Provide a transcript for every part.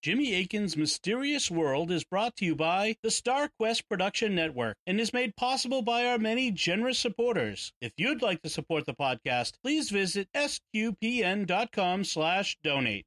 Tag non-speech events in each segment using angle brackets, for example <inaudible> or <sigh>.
Jimmy Akin's Mysterious World is brought to you by the StarQuest Production Network and is made possible by our many generous supporters. If you'd like to support the podcast, please visit sqpn.com slash donate.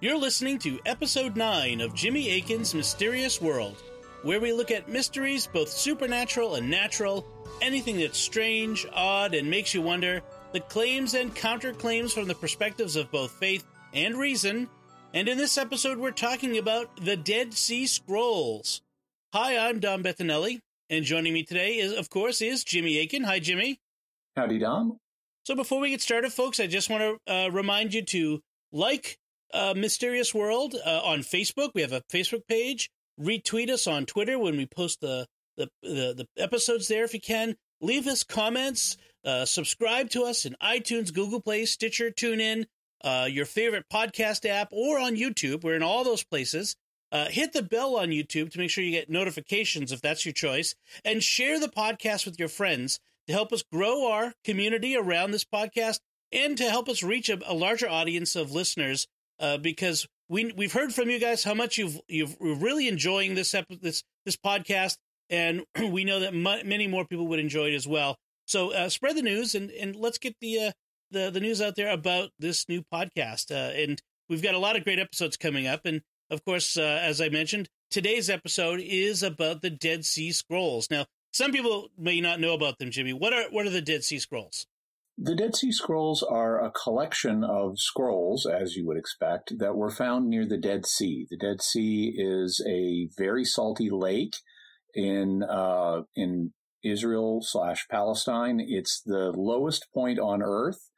You're listening to episode 9 of Jimmy Akin's Mysterious World, where we look at mysteries both supernatural and natural, anything that's strange, odd, and makes you wonder, the claims and counterclaims from the perspectives of both faith and reason. And in this episode, we're talking about the Dead Sea Scrolls. Hi, I'm Dom Bettinelli, and joining me today is, of course, is Jimmy Akin. Hi, Jimmy. Howdy, Dom. So before we get started, folks, I just want to uh, remind you to like uh, Mysterious World uh, on Facebook. We have a Facebook page. Retweet us on Twitter when we post the the the, the episodes there if you can. Leave us comments. Uh, subscribe to us in iTunes, Google Play, Stitcher, TuneIn, uh, your favorite podcast app, or on YouTube. We're in all those places. Uh, hit the bell on YouTube to make sure you get notifications if that's your choice, and share the podcast with your friends to help us grow our community around this podcast and to help us reach a, a larger audience of listeners uh, because we we've heard from you guys how much you've you've really enjoying this ep- this this podcast, and <clears throat> we know that many more people would enjoy it as well. So uh, spread the news and and let's get the uh, the the news out there about this new podcast. Uh, and we've got a lot of great episodes coming up, and of course, uh, as I mentioned, today's episode is about the Dead Sea Scrolls. Now, some people may not know about them, Jimmy. What are what are the Dead Sea Scrolls? The Dead Sea Scrolls are a collection of scrolls, as you would expect, that were found near the Dead Sea. The Dead Sea is a very salty lake in uh, in Israel slash Palestine. It's the lowest point on Earth,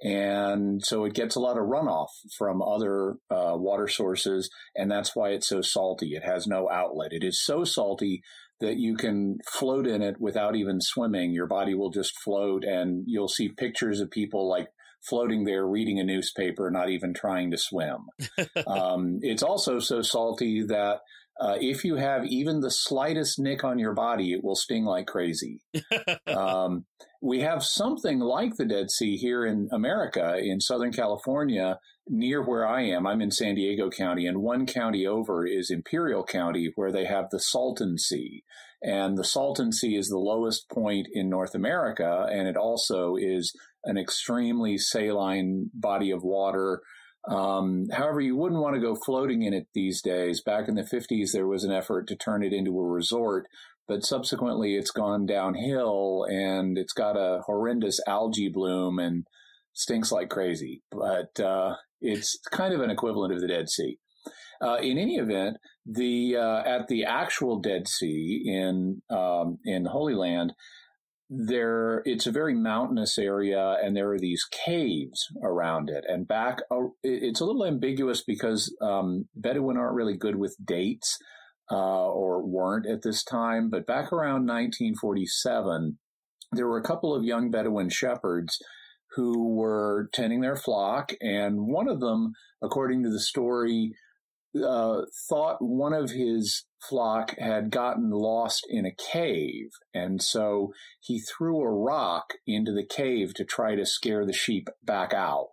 and so it gets a lot of runoff from other uh, water sources, and that's why it's so salty. It has no outlet. It is so salty that you can float in it without even swimming. Your body will just float and you'll see pictures of people like floating there reading a newspaper, not even trying to swim. <laughs> um, it's also so salty that uh, if you have even the slightest nick on your body, it will sting like crazy. <laughs> um, we have something like the Dead Sea here in America, in Southern California, near where I am. I'm in San Diego County, and one county over is Imperial County, where they have the Salton Sea. And the Salton Sea is the lowest point in North America, and it also is an extremely saline body of water um, however, you wouldn't want to go floating in it these days. Back in the 50s, there was an effort to turn it into a resort, but subsequently it's gone downhill and it's got a horrendous algae bloom and stinks like crazy. But uh, it's kind of an equivalent of the Dead Sea. Uh, in any event, the uh, at the actual Dead Sea in um, in Holy Land, there it's a very mountainous area and there are these caves around it and back uh, it's a little ambiguous because um, bedouin aren't really good with dates uh, or weren't at this time but back around 1947 there were a couple of young bedouin shepherds who were tending their flock and one of them according to the story uh, thought one of his flock had gotten lost in a cave. And so he threw a rock into the cave to try to scare the sheep back out.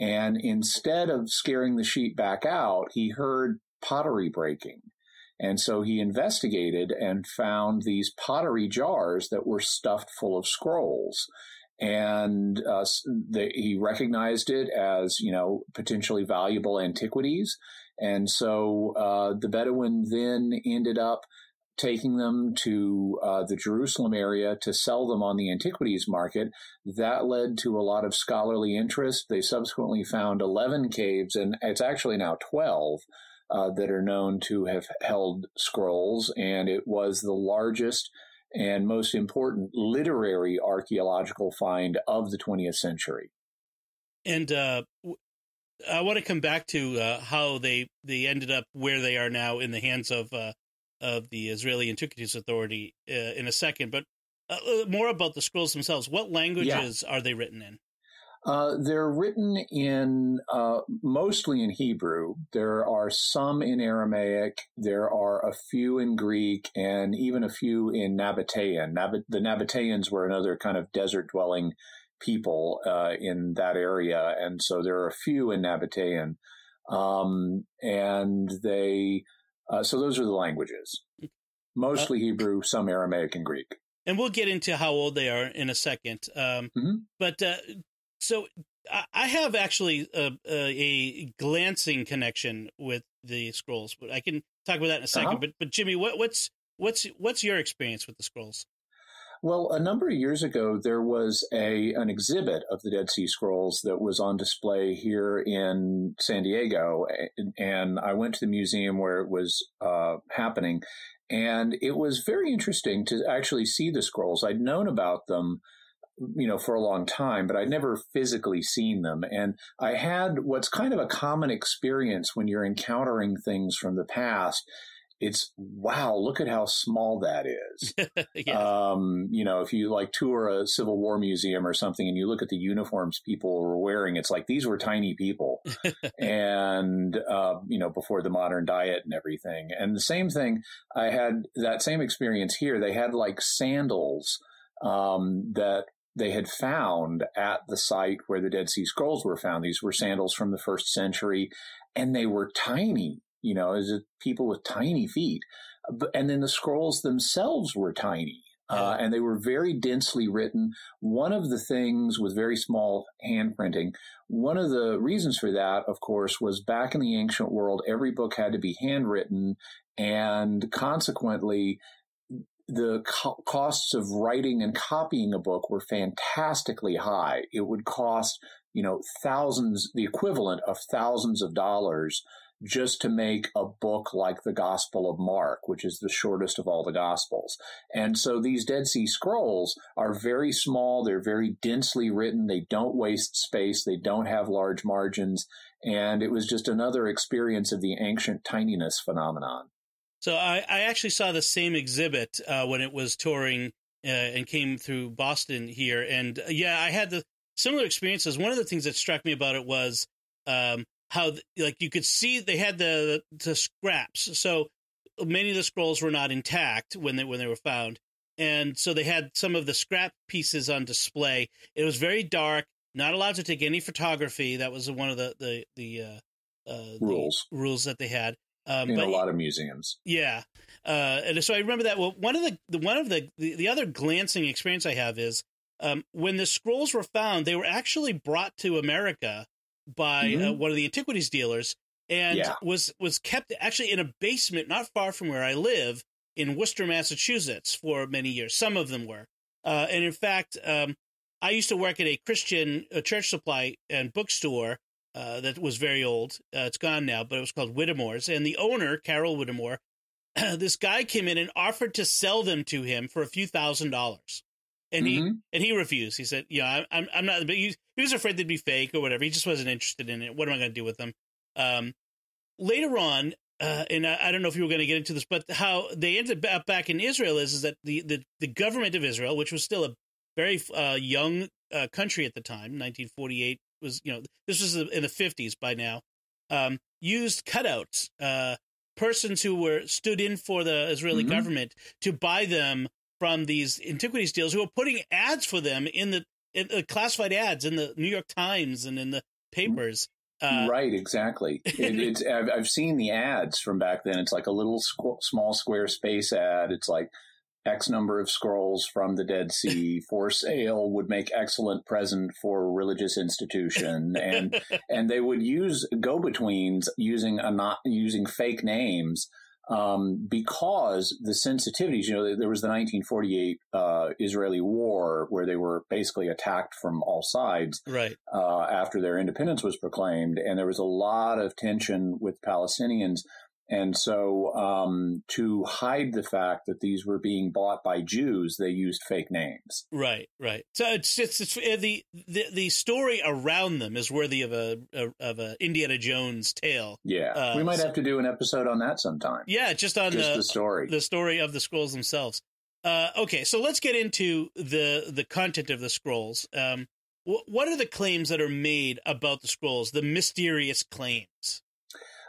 And instead of scaring the sheep back out, he heard pottery breaking. And so he investigated and found these pottery jars that were stuffed full of scrolls. And uh, the, he recognized it as, you know, potentially valuable antiquities. And so uh, the Bedouin then ended up taking them to uh, the Jerusalem area to sell them on the antiquities market. That led to a lot of scholarly interest. They subsequently found 11 caves, and it's actually now 12 uh, that are known to have held scrolls, and it was the largest and most important literary archaeological find of the 20th century. And uh, I want to come back to uh, how they they ended up where they are now in the hands of uh, of the Israeli Antiquities Authority uh, in a second, but uh, uh, more about the scrolls themselves. What languages yeah. are they written in? Uh, they're written in uh, mostly in Hebrew. There are some in Aramaic. There are a few in Greek, and even a few in Nabatean. Nab- the Nabateans were another kind of desert dwelling people uh, in that area, and so there are a few in Nabatean. Um, and they, uh, so those are the languages. Mostly Hebrew, some Aramaic and Greek and we'll get into how old they are in a second. Um, mm-hmm. But uh, so I have actually a, a, glancing connection with the scrolls, but I can talk about that in a 2nd uh-huh. But but Jimmy, what, what's what's what's your experience with the scrolls? Well, a number of years ago, there was a an exhibit of the Dead Sea Scrolls that was on display here in San Diego, and I went to the museum where it was uh, happening, and it was very interesting to actually see the scrolls. I'd known about them you know, for a long time, but I'd never physically seen them. And I had what's kind of a common experience when you're encountering things from the past. It's wow, look at how small that is. <laughs> yeah. um, you know, if you like tour a Civil War museum or something and you look at the uniforms people were wearing, it's like these were tiny people. <laughs> and, uh, you know, before the modern diet and everything. And the same thing, I had that same experience here. They had like sandals um, that they had found at the site where the Dead Sea Scrolls were found. These were sandals from the first century, and they were tiny, you know, as people with tiny feet. And then the scrolls themselves were tiny. Uh, and they were very densely written. One of the things with very small hand printing, one of the reasons for that, of course, was back in the ancient world, every book had to be handwritten. And consequently, the co- costs of writing and copying a book were fantastically high. It would cost, you know, thousands, the equivalent of thousands of dollars just to make a book like the Gospel of Mark, which is the shortest of all the Gospels. And so these Dead Sea Scrolls are very small. They're very densely written. They don't waste space. They don't have large margins. And it was just another experience of the ancient tininess phenomenon. So I, I actually saw the same exhibit uh, when it was touring uh, and came through Boston here, and uh, yeah, I had the similar experiences. One of the things that struck me about it was um, how like you could see they had the the scraps. So many of the scrolls were not intact when they when they were found, and so they had some of the scrap pieces on display. It was very dark, not allowed to take any photography. That was one of the the the uh, uh, rules the rules that they had. Um, in but, a lot of museums. Yeah, uh, and so I remember that. Well, one of the, the one of the, the, the other glancing experience I have is um, when the scrolls were found, they were actually brought to America by uh, mm-hmm. uh, one of the antiquities dealers, and yeah. was was kept actually in a basement not far from where I live in Worcester, Massachusetts, for many years. Some of them were, uh, and in fact, um, I used to work at a Christian uh, church supply and bookstore uh, that was very old. Uh, it's gone now, but it was called Whittemore's. And the owner, Carol Whittemore, <clears throat> this guy came in and offered to sell them to him for a few thousand dollars. And mm-hmm. he and he refused. He said, "Yeah, I'm I'm not." But he, he was afraid they'd be fake or whatever. He just wasn't interested in it. What am I going to do with them? Um, later on, uh, and I, I, don't know if you were going to get into this, but how they ended up back in Israel is is that the the, the government of Israel, which was still a very uh, young uh, country at the time, 1948 was you know this was in the 50s by now um, used cutouts uh, persons who were stood in for the israeli mm-hmm. government to buy them from these antiquities deals who were putting ads for them in the in, uh, classified ads in the new york times and in the papers uh, right, exactly. <laughs> It, it's I've, I've, seen the ads from back then. It's like a little squ- small square space ad. It's like X number of scrolls from the Dead Sea <laughs> for sale would make excellent present for a religious institution, and <laughs> and they would use go betweens using a not using fake names um, because the sensitivities. You know, there was the 1948 uh, Israeli War where they were basically attacked from all sides, right uh, after their independence was proclaimed, and there was a lot of tension with Palestinians and so, um, to hide the fact that these were being bought by Jews, they used fake names. Right, right. So it's it's, it's uh, the, the the story around them is worthy of a, a of a Indiana Jones tale. Yeah, uh, we might so, have to do an episode on that sometime. Yeah, just on just the, the story, the story of the scrolls themselves. Uh, okay, so let's get into the the content of the scrolls. Um, what are the claims that are made about the scrolls? The mysterious claims.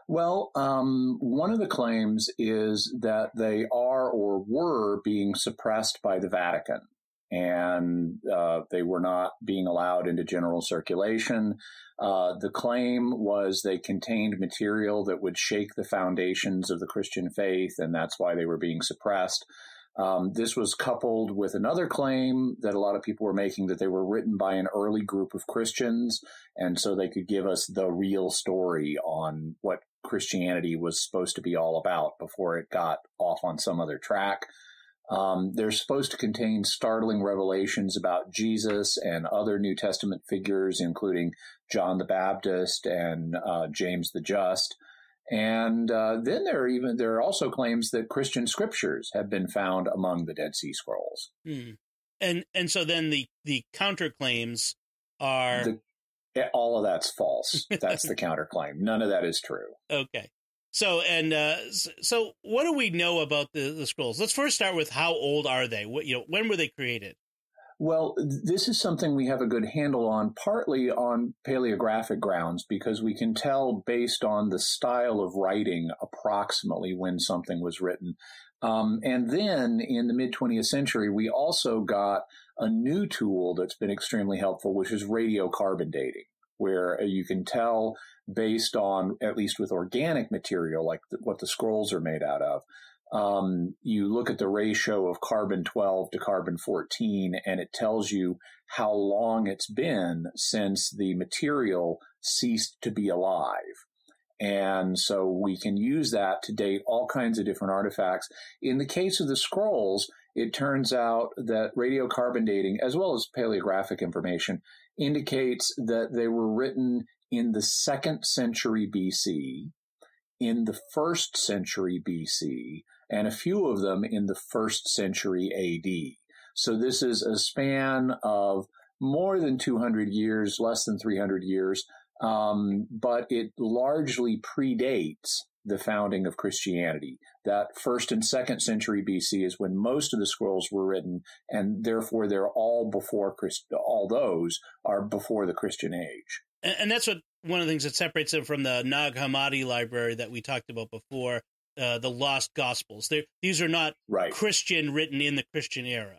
Well, um, one of the claims is that they are or were being suppressed by the Vatican, and uh, they were not being allowed into general circulation. Uh, the claim was they contained material that would shake the foundations of the Christian faith, and that's why they were being suppressed. Um, this was coupled with another claim that a lot of people were making that they were written by an early group of Christians, and so they could give us the real story on what Christianity was supposed to be all about before it got off on some other track. Um, they're supposed to contain startling revelations about Jesus and other New Testament figures, including John the Baptist and uh, James the Just. And uh, then there are even there are also claims that Christian scriptures have been found among the Dead Sea Scrolls. Hmm. And and so then the the counterclaims are the, all of that's false. <laughs> That's the counterclaim. None of that is true. Okay. So and uh, so, what do we know about the, the scrolls? Let's first start with how old are they? What you know, when were they created? Well, this is something we have a good handle on, partly on paleographic grounds, because we can tell based on the style of writing approximately when something was written. Um, and then in the mid 20th century, we also got a new tool that's been extremely helpful, which is radiocarbon dating where you can tell based on, at least with organic material, like the, what the scrolls are made out of, um, you look at the ratio of carbon 12 to carbon 14 and it tells you how long it's been since the material ceased to be alive. And so we can use that to date all kinds of different artifacts. In the case of the scrolls, it turns out that radiocarbon dating, as well as paleographic information, indicates that they were written in the second century BC, in the first century BC, and a few of them in the first century AD. So this is a span of more than 200 years, less than 300 years, um, but it largely predates the founding of Christianity. That first and second century BC is when most of the scrolls were written, and therefore they're all before Christ. All those are before the Christian age. And, and that's what one of the things that separates them from the Nag Hammadi library that we talked about before, uh, the Lost Gospels. They're, these are not right. Christian written in the Christian era.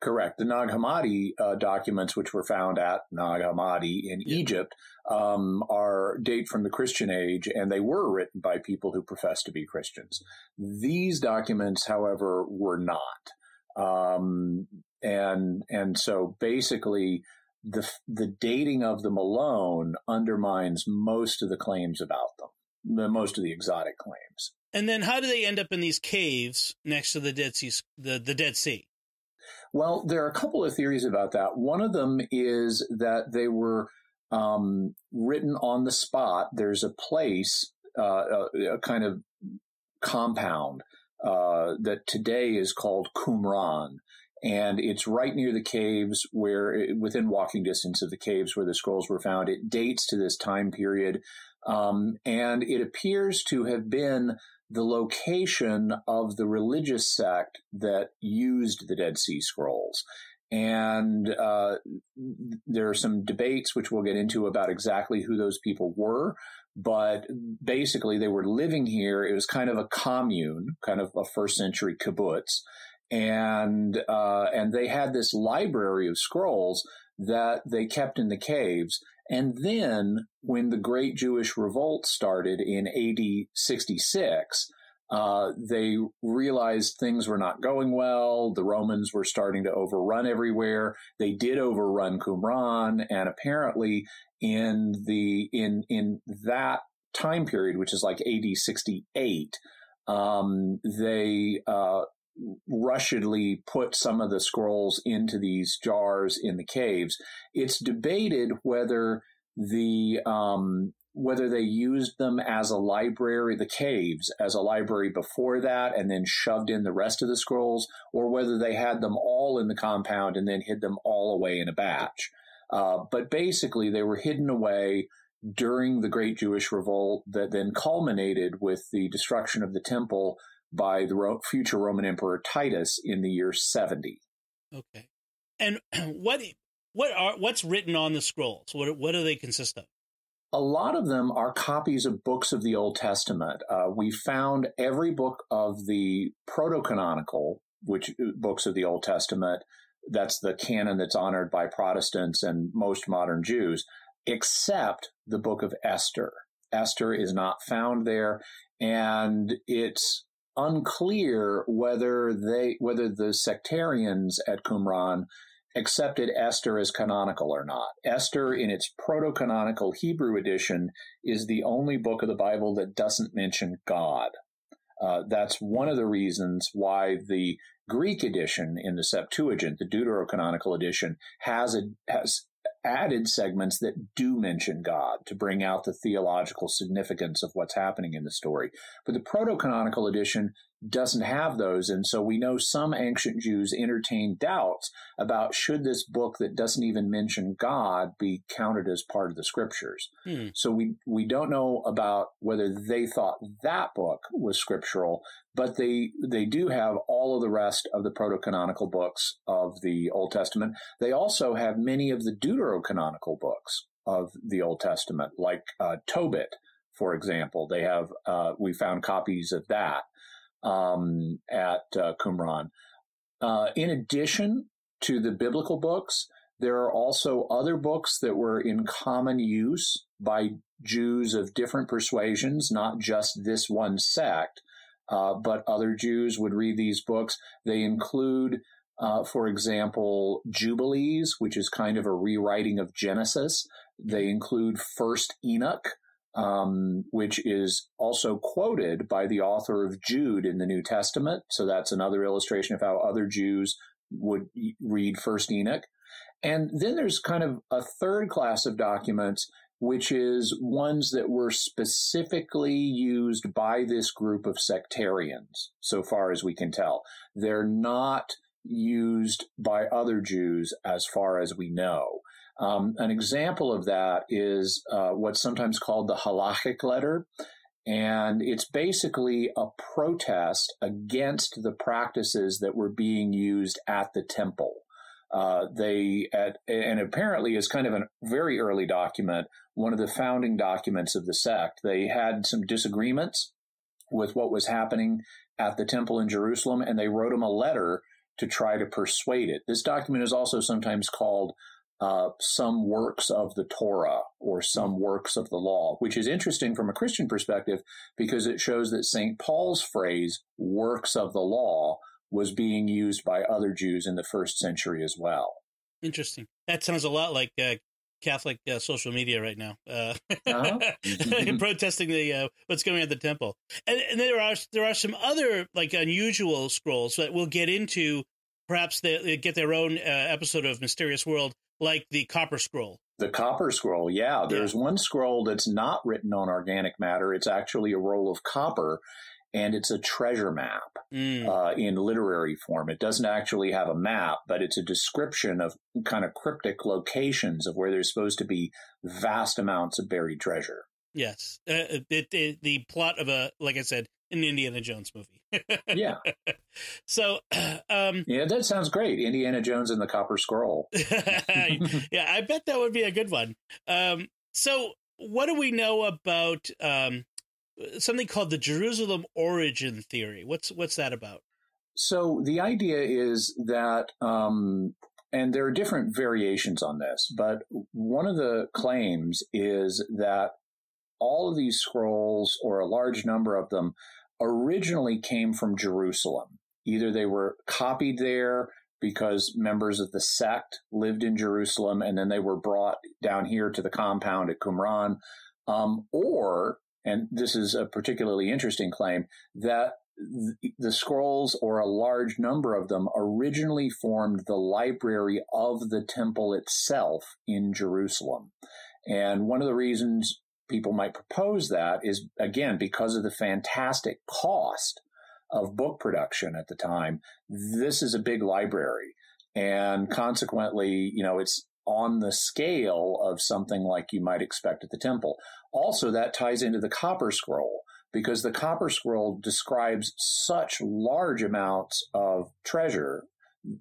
Correct. The Nag Hammadi uh, documents, which were found at Nag Hammadi in yeah. Egypt, um, are date from the Christian age, and they were written by people who profess to be Christians. These documents, however, were not, um, and and so basically, the the dating of them alone undermines most of the claims about them, the most of the exotic claims. And then, how do they end up in these caves next to the Dead Sea? The the Dead Sea. Well, there are a couple of theories about that. One of them is that they were um, written on the spot. There's a place, uh, a, a, kind of compound uh, that today is called Qumran. And it's right near the caves where, within walking distance of the caves where the scrolls were found. It dates to this time period. Um, and it appears to have been the location of the religious sect that used the Dead Sea Scrolls. And uh, there are some debates, which we'll get into, about exactly who those people were. But basically, they were living here. It was kind of a commune, kind of a first century kibbutz. And, uh, and they had this library of scrolls that they kept in the caves. And then when the Great Jewish Revolt started in AD 66, uh, they realized things were not going well. The Romans were starting to overrun everywhere. They did overrun Qumran, and apparently in the in in that time period, which is like AD 68, um, they uh, rushedly put some of the scrolls into these jars in the caves. It's debated whether the um, whether they used them as a library, the caves as a library before that, and then shoved in the rest of the scrolls, or whether they had them all in the compound and then hid them all away in a batch. Uh, but basically, they were hidden away during the Great Jewish Revolt that then culminated with the destruction of the temple by the future Roman Emperor Titus in the year 70. Okay. And <clears throat> what what are what's written on the scrolls? What what do they consist of? A lot of them are copies of books of the Old Testament. Uh, we found every book of the proto-canonical, which uh, books of the Old Testament. That's the canon that's honored by Protestants and most modern Jews, except the book of Esther. Esther is not found there, and it's unclear whether they whether the sectarians at Qumran accepted Esther as canonical or not. Esther, in its proto canonical Hebrew edition, is the only book of the Bible that doesn't mention God. Uh, that's one of the reasons why the Greek edition in the Septuagint, the Deuterocanonical edition, has a, has added segments that do mention God to bring out the theological significance of what's happening in the story. But the proto canonical edition doesn't have those. And so we know some ancient Jews entertained doubts about should this book that doesn't even mention God be counted as part of the scriptures. Hmm. So we, we don't know about whether they thought that book was scriptural, but they, they do have all of the rest of the proto-canonical books of the Old Testament. They also have many of the deuterocanonical books of the Old Testament, like uh, Tobit, for example. They have, uh, we found copies of that um, at uh, Qumran. Uh, in addition to the biblical books, there are also other books that were in common use by Jews of different persuasions, not just this one sect, uh, but other Jews would read these books. They include, uh, for example, Jubilees, which is kind of a rewriting of Genesis. They include First Enoch, um, which is also quoted by the author of Jude in the New Testament. So that's another illustration of how other Jews would read First Enoch. And then there's kind of a third class of documents, which is ones that were specifically used by this group of sectarians, so far as we can tell. They're not used by other Jews as far as we know. Um, an example of that is uh, what's sometimes called the halachic letter. And it's basically a protest against the practices that were being used at the temple. Uh, they at, and apparently is kind of a very early document, one of the founding documents of the sect. They had some disagreements with what was happening at the temple in Jerusalem, and they wrote him a letter to try to persuade it. This document is also sometimes called uh, some works of the Torah or some works of the law, which is interesting from a Christian perspective because it shows that St. Paul's phrase, works of the law, was being used by other Jews in the first century as well. Interesting. That sounds a lot like uh, Catholic uh, social media right now, uh, uh-huh. <laughs> protesting the uh, what's going on at the temple. And, and, there are there are some other like unusual scrolls that we'll get into. Perhaps they, they get their own uh, episode of Mysterious World like the Copper Scroll. The Copper Scroll, yeah. There's yeah. one scroll that's not written on organic matter. It's actually a roll of copper, and it's a treasure map mm. uh, in literary form. It doesn't actually have a map, but it's a description of kind of cryptic locations of where there's supposed to be vast amounts of buried treasure. Yes, uh, it, it, the plot of a, like I said, an Indiana Jones movie. yeah. <laughs> So, <clears throat> um, yeah, that sounds great. Indiana Jones and the Copper Scroll. <laughs> yeah, I bet that would be a good one. Um, so, what do we know about um, something called the Jerusalem origin theory? What's what's that about? So, the idea is that um, and there are different variations on this, but one of the claims is that all of these scrolls, or a large number of them, originally came from Jerusalem. Either they were copied there because members of the sect lived in Jerusalem and then they were brought down here to the compound at Qumran, um, or, and this is a particularly interesting claim, that the scrolls or a large number of them originally formed the library of the temple itself in Jerusalem. And one of the reasons people might propose that is again because of the fantastic cost of book production at the time. This is a big library, and consequently, you know, it's on the scale of something like you might expect at the temple. Also, that ties into the Copper Scroll because the Copper Scroll describes such large amounts of treasure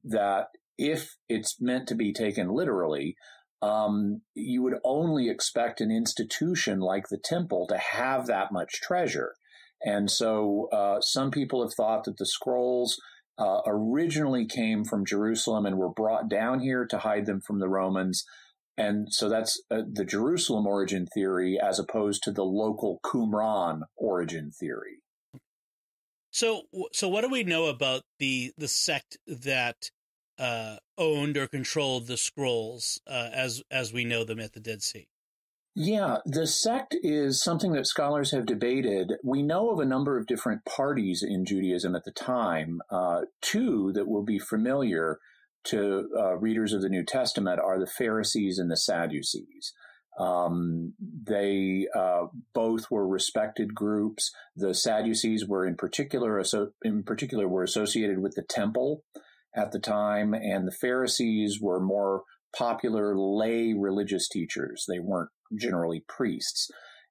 that if it's meant to be taken literally, um, you would only expect an institution like the temple to have that much treasure. And so uh, some people have thought that the scrolls uh, originally came from Jerusalem and were brought down here to hide them from the Romans. And so that's uh, the Jerusalem origin theory as opposed to the local Qumran origin theory. So, so what do we know about the the sect that uh, owned or controlled the scrolls uh, as as we know them at the Dead Sea? Yeah, the sect is something that scholars have debated. We know of a number of different parties in Judaism at the time. Uh, two that will be familiar to uh, readers of the New Testament are the Pharisees and the Sadducees. Um, they uh, both were respected groups. The Sadducees were in particular, in particular, were associated with the temple at the time, and the Pharisees were more popular lay religious teachers. They weren't generally priests,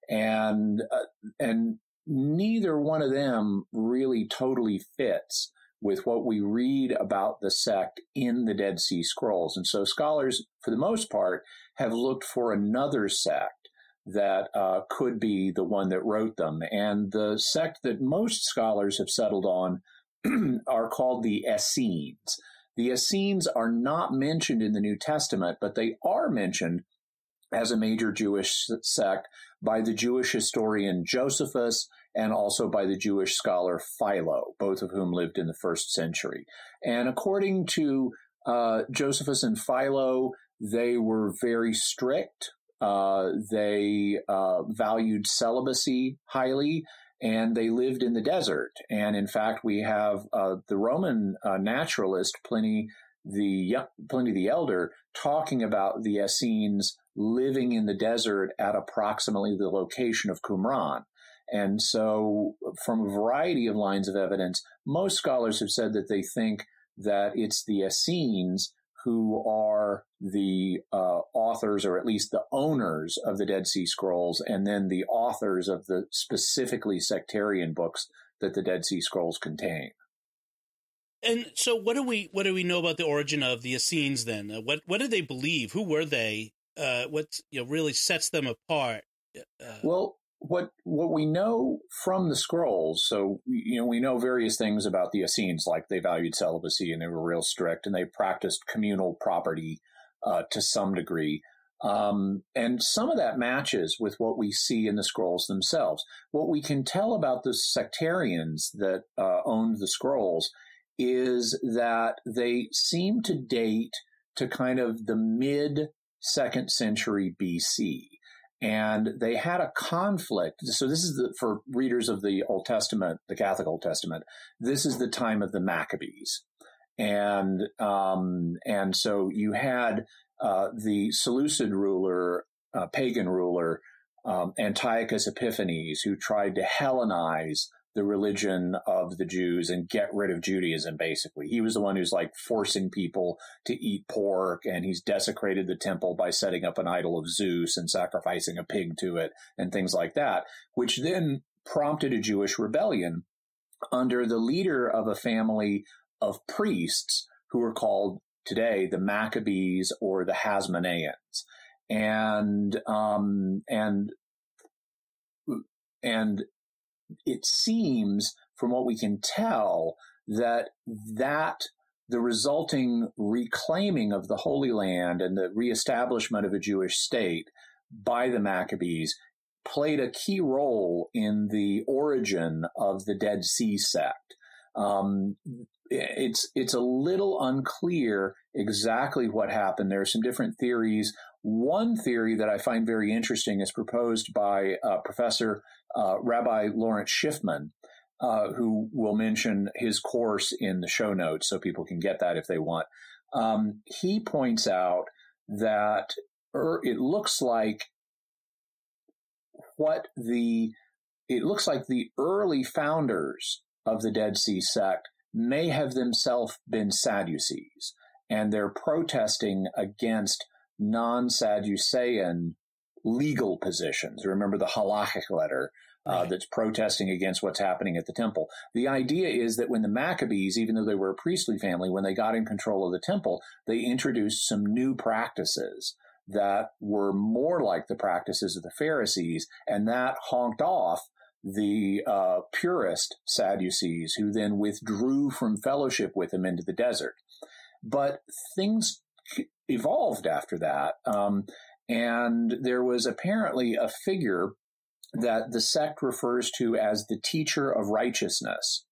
and uh, and neither one of them really totally fits with what we read about the sect in the Dead Sea Scrolls. And so scholars, for the most part, have looked for another sect that uh, could be the one that wrote them. And the sect that most scholars have settled on <clears throat> are called the Essenes. The Essenes are not mentioned in the New Testament, but they are mentioned as a major Jewish sect by the Jewish historian Josephus and also by the Jewish scholar Philo, both of whom lived in the first century. And according to uh, Josephus and Philo, they were very strict. Uh, they uh, valued celibacy highly, and they lived in the desert. And in fact, we have uh, the Roman uh, naturalist Pliny the Pliny the Elder talking about the Essenes living in the desert at approximately the location of Qumran. And so, from a variety of lines of evidence, most scholars have said that they think that it's the Essenes who are the uh, authors, or at least the owners of the Dead Sea Scrolls, and then the authors of the specifically sectarian books that the Dead Sea Scrolls contain. And so, what do we what do we know about the origin of the Essenes? Then, uh, what what did they believe? Who were they? Uh, what you know really sets them apart? Uh, well, what what we know from the scrolls, so you know we know various things about the Essenes, like they valued celibacy and they were real strict, and they practiced communal property uh, to some degree. Um, and some of that matches with what we see in the scrolls themselves. What we can tell about the sectarians that uh, owned the scrolls is that they seem to date to kind of the mid second century BC. And they had a conflict. So this is the, for readers of the Old Testament, the Catholic Old Testament, this is the time of the Maccabees. And, um, and so you had, uh, the Seleucid ruler, uh, pagan ruler, um, Antiochus Epiphanes, who tried to Hellenize the religion of the Jews and get rid of Judaism, basically. He was the one who's like forcing people to eat pork and he's desecrated the temple by setting up an idol of Zeus and sacrificing a pig to it and things like that, which then prompted a Jewish rebellion under the leader of a family of priests who were called today the Maccabees or the Hasmoneans. And, um, and, and it seems from what we can tell that that the resulting reclaiming of the Holy Land and the reestablishment of a Jewish state by the Maccabees played a key role in the origin of the Dead Sea sect. Um, it's it's a little unclear exactly what happened. There are some different theories. One theory that I find very interesting is proposed by uh, Professor uh, Rabbi Lawrence Schiffman, uh, who will mention his course in the show notes so people can get that if they want. Um, he points out that er, it looks like what the it looks like the early founders of the Dead Sea sect may have themselves been Sadducees, and they're protesting against non Sadducean legal positions. Remember the halachic letter. uh, that's protesting against what's happening at the temple. The idea is that when the Maccabees, even though they were a priestly family, when they got in control of the temple, they introduced some new practices that were more like the practices of the Pharisees, and that honked off the uh, purist Sadducees, who then withdrew from fellowship with him into the desert. But things evolved after that. Um, and there was apparently a figure that the sect refers to as the teacher of righteousness,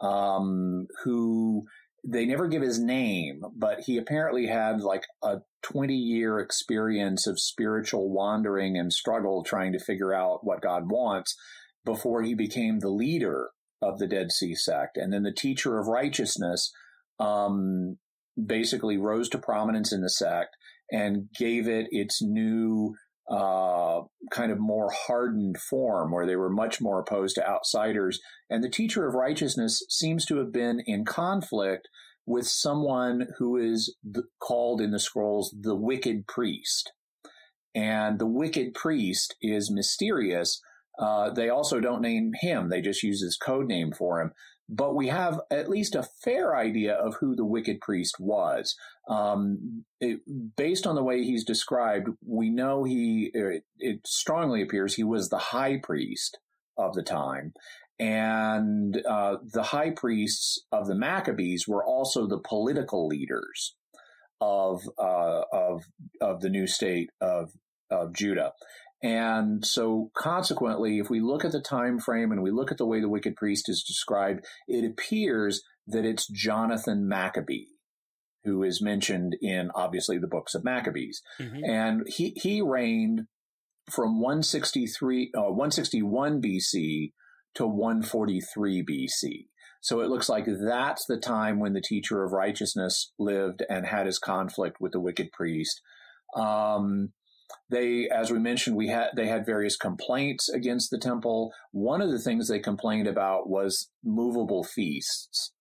um, who they never give his name, but he apparently had like a 20 year experience of spiritual wandering and struggle trying to figure out what God wants before he became the leader of the Dead Sea sect. And then the teacher of righteousness um, basically rose to prominence in the sect and gave it its new uh, kind of more hardened form where they were much more opposed to outsiders. And the teacher of righteousness seems to have been in conflict with someone who is the, called in the scrolls the wicked priest. And the wicked priest is mysterious. Uh, they also don't name him. They just use his code name for him but we have at least a fair idea of who the wicked priest was. Um, it, based on the way he's described, we know he, it, it, strongly appears he was the high priest of the time. And uh, the high priests of the Maccabees were also the political leaders of uh, of of the new state of of Judah. And so consequently, if we look at the time frame and we look at the way the wicked priest is described, it appears that it's Jonathan Maccabee who is mentioned in obviously the books of Maccabees. Mm-hmm. And he, he reigned from 163, uh, 161 BC to 143 BC. So it looks like that's the time when the teacher of righteousness lived and had his conflict with the wicked priest. Um, they, as we mentioned, we had they had various complaints against the temple. One of the things they complained about was movable feasts.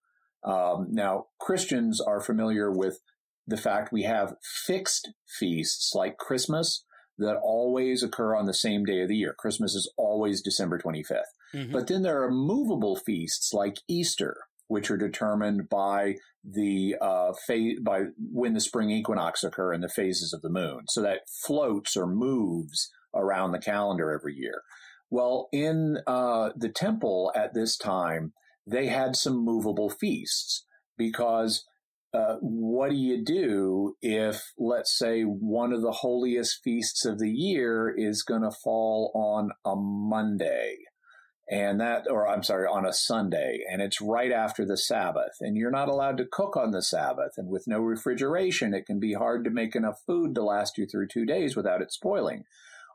Um, now, Christians are familiar with the fact we have fixed feasts like Christmas that always occur on the same day of the year. Christmas is always December 25th. Mm-hmm. But then there are movable feasts like Easter, which are determined by the uh, phase by when the spring equinox occur and the phases of the moon. So that floats or moves around the calendar every year. Well, in uh, the temple at this time, they had some movable feasts because uh, what do you do if, let's say, one of the holiest feasts of the year is going to fall on a Monday? And that, or I'm sorry, on a Sunday, and it's right after the Sabbath, and you're not allowed to cook on the Sabbath, and with no refrigeration, it can be hard to make enough food to last you through two days without it spoiling.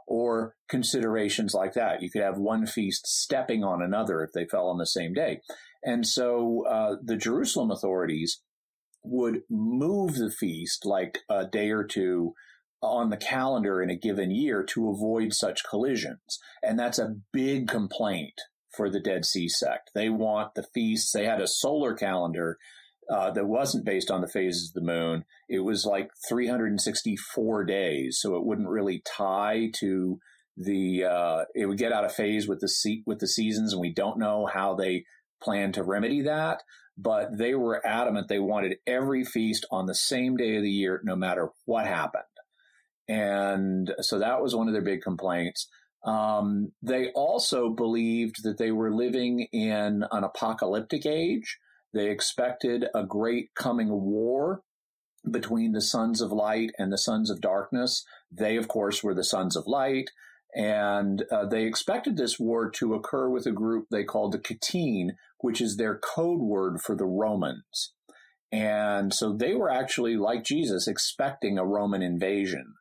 Or considerations like that. You could have one feast stepping on another if they fell on the same day. And so uh, the Jerusalem authorities would move the feast like a day or two on the calendar in a given year to avoid such collisions. And that's a big complaint for the Dead Sea sect. They want the feasts. They had a solar calendar uh, that wasn't based on the phases of the moon. It was like 364 days, so it wouldn't really tie to the. Uh, it would get out of phase with the se- with the seasons, and we don't know how they plan to remedy that. But they were adamant they wanted every feast on the same day of the year, no matter what happened. And so that was one of their big complaints. Um, they also believed that they were living in an apocalyptic age. They expected a great coming war between the sons of light and the sons of darkness. They, of course, were the sons of light. And uh, they expected this war to occur with a group they called the Kittim, which is their code word for the Romans. And so they were actually, like Jesus, expecting a Roman invasion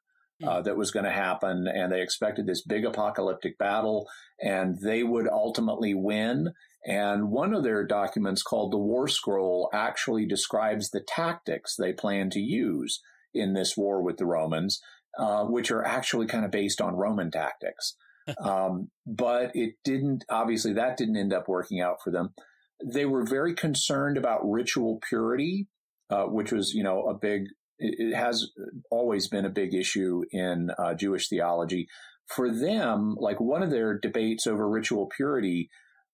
uh, that was going to happen, and they expected this big apocalyptic battle, and they would ultimately win. And one of their documents, called the War Scroll, actually describes the tactics they plan to use in this war with the Romans, uh, which are actually kind of based on Roman tactics. <laughs> um, but it didn't, obviously, that didn't end up working out for them. They were very concerned about ritual purity, uh, which was, you know, a big it has always been a big issue in uh, Jewish theology. for them, like one of their debates over ritual purity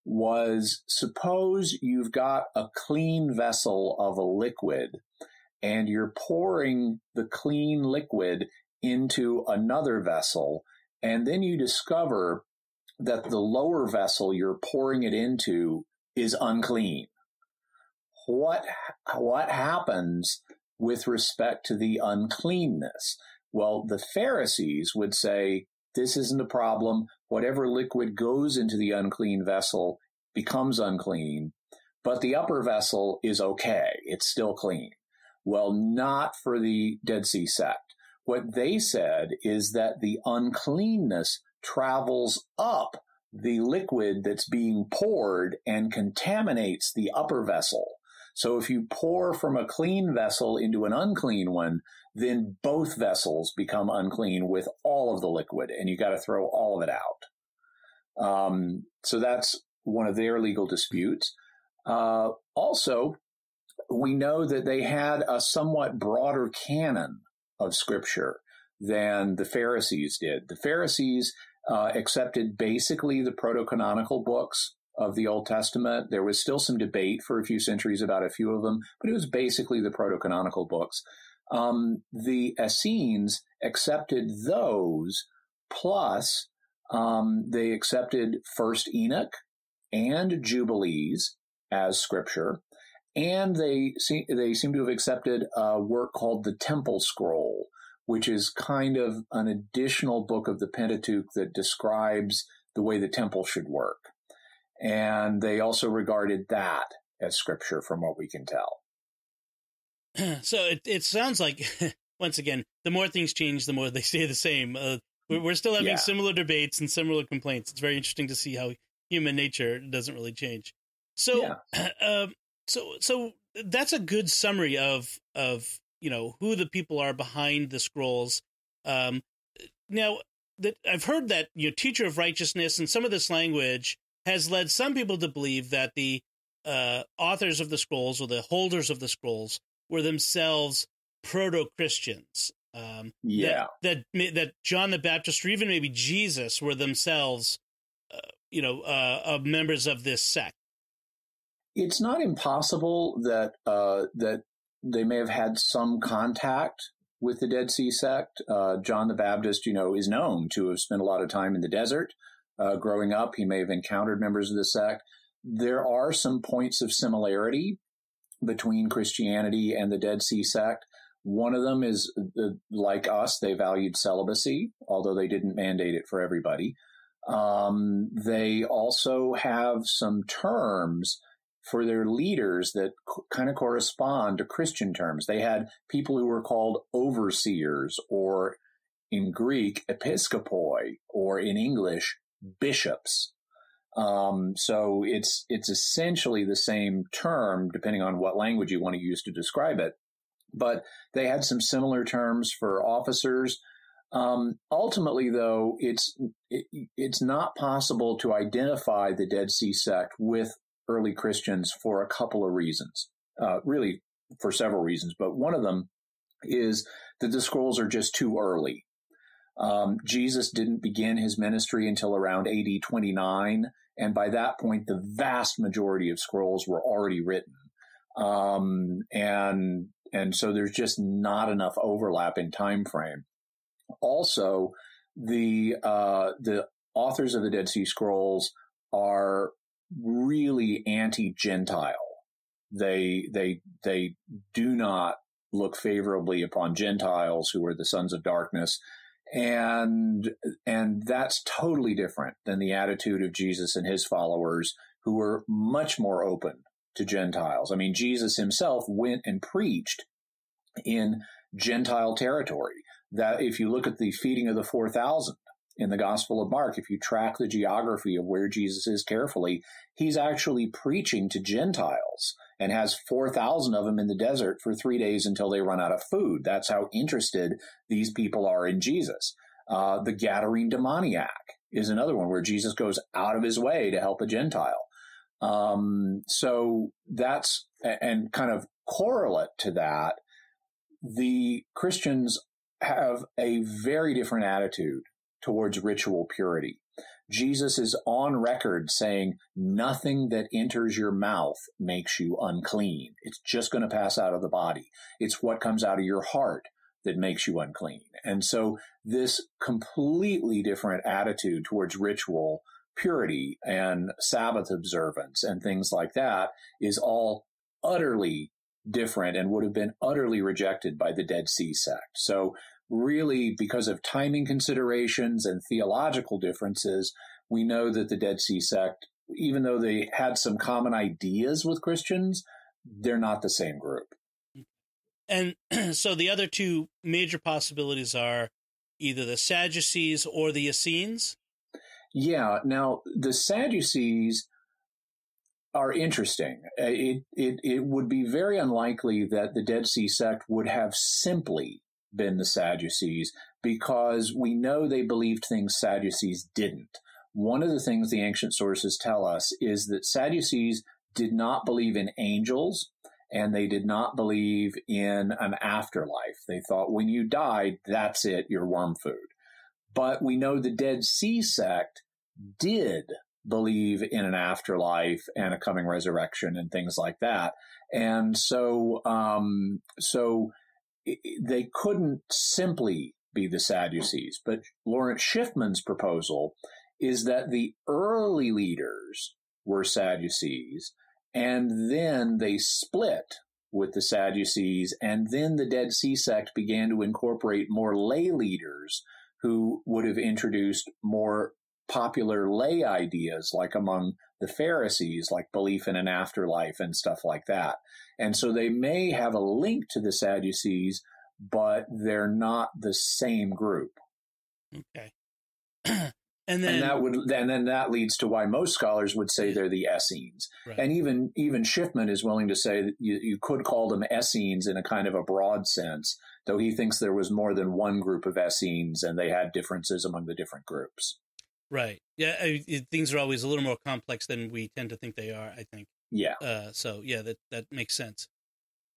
was suppose you've got a clean vessel of a liquid and you're pouring the clean liquid into another vessel, and then you discover that the lower vessel you're pouring it into is unclean. What, what happens with respect to the uncleanness? Well, the Pharisees would say, this isn't a problem. Whatever liquid goes into the unclean vessel becomes unclean, but the upper vessel is okay. It's still clean. Well, not for the Dead Sea sect. What they said is that the uncleanness travels up the liquid that's being poured and contaminates the upper vessel. So if you pour from a clean vessel into an unclean one, then both vessels become unclean with all of the liquid, and you got to throw all of it out. Um, so that's one of their legal disputes. Uh, also, we know that they had a somewhat broader canon of scripture than the Pharisees did. The Pharisees uh, accepted basically the proto-canonical books of the Old Testament. There was still some debate for a few centuries about a few of them, but it was basically the proto-canonical books. Um, the Essenes accepted those, plus um, they accepted First Enoch and Jubilees as scripture, and they see, they seem to have accepted a work called the Temple Scroll, which is kind of an additional book of the Pentateuch that describes the way the temple should work. And they also regarded that as scripture, from what we can tell. <clears throat> so it, it sounds like, <laughs> once again, the more things change, the more they stay the same. Uh, we're, still having yeah. similar debates and similar complaints. It's very interesting to see how human nature doesn't really change. So, yeah. <clears throat> uh, so, so that's a good summary of of you know who the people are behind the scrolls. Um, now, that I've heard that you know, teacher of righteousness and some of this language has led some people to believe that the uh, authors of the scrolls or the holders of the scrolls were themselves proto Christians. Um, yeah, that, that, that John the Baptist or even maybe Jesus were themselves, uh, you know, uh, members of this sect. It's not impossible that uh, that they may have had some contact with the Dead Sea sect. Uh, John the Baptist, you know, is known to have spent a lot of time in the desert. Uh, growing up, he may have encountered members of the sect. There are some points of similarity between Christianity and the Dead Sea sect. One of them is uh, like us, they valued celibacy, although they didn't mandate it for everybody. Um, they also have some terms for their leaders that kind of correspond to Christian terms. They had people who were called overseers, or in Greek, episkopoi, or in English, bishops. Um, so it's it's essentially the same term, depending on what language you want to use to describe it. But they had some similar terms for officers. Um, ultimately, though, it's it, it's not possible to identify the Dead Sea sect with early Christians for a couple of reasons. Uh, really, for several reasons, but one of them is that the scrolls are just too early. Um, Jesus didn't begin his ministry until around AD 29, and by that point, the vast majority of scrolls were already written. Um, and and so there's just not enough overlap in time frame. Also, the uh, the authors of the Dead Sea Scrolls are really anti-Gentile. They they they do not look favorably upon Gentiles who are the sons of darkness and and that's totally different than the attitude of Jesus and his followers who were much more open to Gentiles. I mean, Jesus himself went and preached in Gentile territory. That if you look at the feeding of the 4,000 in the Gospel of Mark, if you track the geography of where Jesus is carefully, he's actually preaching to Gentiles and has 4,000 of them in the desert for three days until they run out of food. That's how interested these people are in Jesus. Uh, the Gadarene demoniac is another one where Jesus goes out of his way to help a Gentile. Um, so that's, and kind of correlate to that, the Christians have a very different attitude towards ritual purity. Jesus is on record saying nothing that enters your mouth makes you unclean. It's just going to pass out of the body. It's what comes out of your heart that makes you unclean. And so this completely different attitude towards ritual purity and Sabbath observance and things like that is all utterly different and would have been utterly rejected by the Dead Sea sect. So really, because of timing considerations and theological differences, we know that the Dead Sea sect, even though they had some common ideas with Christians, they're not the same group. And <clears throat> so the other two major possibilities are either the Sadducees or the Essenes. Yeah. Now, the Sadducees are interesting. Uh, it, it, it would be very unlikely that the Dead Sea sect would have simply been the Sadducees because we know they believed things Sadducees didn't. One of the things the ancient sources tell us is that Sadducees did not believe in angels and they did not believe in an afterlife. They thought when you died, that's it, you're worm food. But we know the Dead Sea sect did believe in an afterlife and a coming resurrection and things like that. And so, um, so they couldn't simply be the Sadducees. But Lawrence Schiffman's proposal is that the early leaders were Sadducees, and then they split with the Sadducees, and then the Dead Sea sect began to incorporate more lay leaders who would have introduced more popular lay ideas, like among the Pharisees, like belief in an afterlife and stuff like that. And so they may have a link to the Sadducees, but they're not the same group. Okay. <clears throat> and then and that would and then that leads to why most scholars would say they're the Essenes. Right. And even even Schiffman is willing to say that you, you could call them Essenes in a kind of a broad sense, though he thinks there was more than one group of Essenes and they had differences among the different groups. Right. Yeah. I, it, things are always a little more complex than we tend to think they are. I think. Yeah. Uh, so yeah, that that makes sense.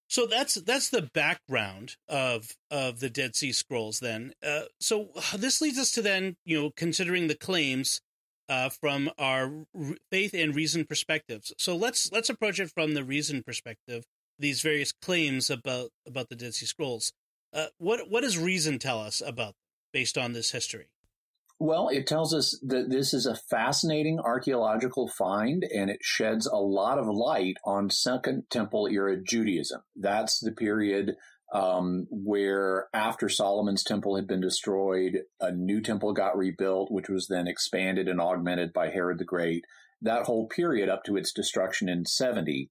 So that's that's the background of of the Dead Sea Scrolls. Then, uh, so <sighs> this leads us to then you know considering the claims uh, from our faith and reason perspectives. So let's let's approach it from the reason perspective. These various claims about about the Dead Sea Scrolls. Uh, what what does reason tell us about based on this history? Well, it tells us that this is a fascinating archaeological find and it sheds a lot of light on Second Temple era Judaism. That's the period um, where after Solomon's temple had been destroyed, a new temple got rebuilt, which was then expanded and augmented by Herod the Great. That whole period up to its destruction in 70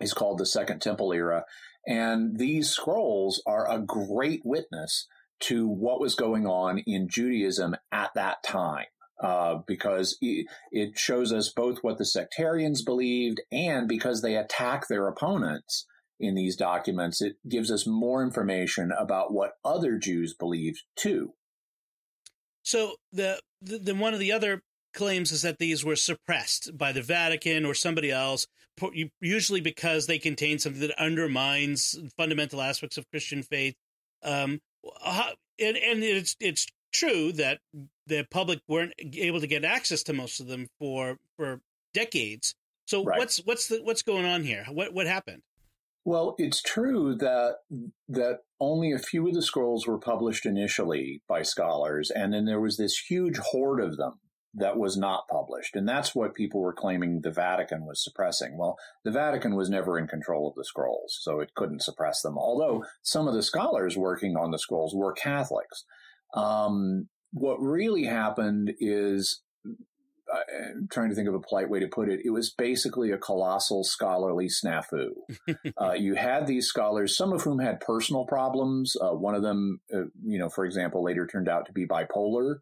is called the Second Temple era. And these scrolls are a great witness to what was going on in Judaism at that time. Uh, because it shows us both what the sectarians believed and because they attack their opponents in these documents, it gives us more information about what other Jews believed too. So the, the, the one of the other claims is that these were suppressed by the Vatican or somebody else, usually because they contain something that undermines fundamental aspects of Christian faith. Um, and, and it's it's true that the public weren't able to get access to most of them for for decades. So right. what's what's the, what's going on here? What what happened? Well, it's true that that only a few of the scrolls were published initially by scholars, and then there was this huge hoard of them that was not published. And that's what people were claiming the Vatican was suppressing. Well, the Vatican was never in control of the scrolls, so it couldn't suppress them. Although some of the scholars working on the scrolls were Catholics. Um, what really happened is, I'm trying to think of a polite way to put it, it was basically a colossal scholarly snafu. <laughs> uh, you had these scholars, some of whom had personal problems. Uh, one of them, uh, you know, for example, later turned out to be bipolar.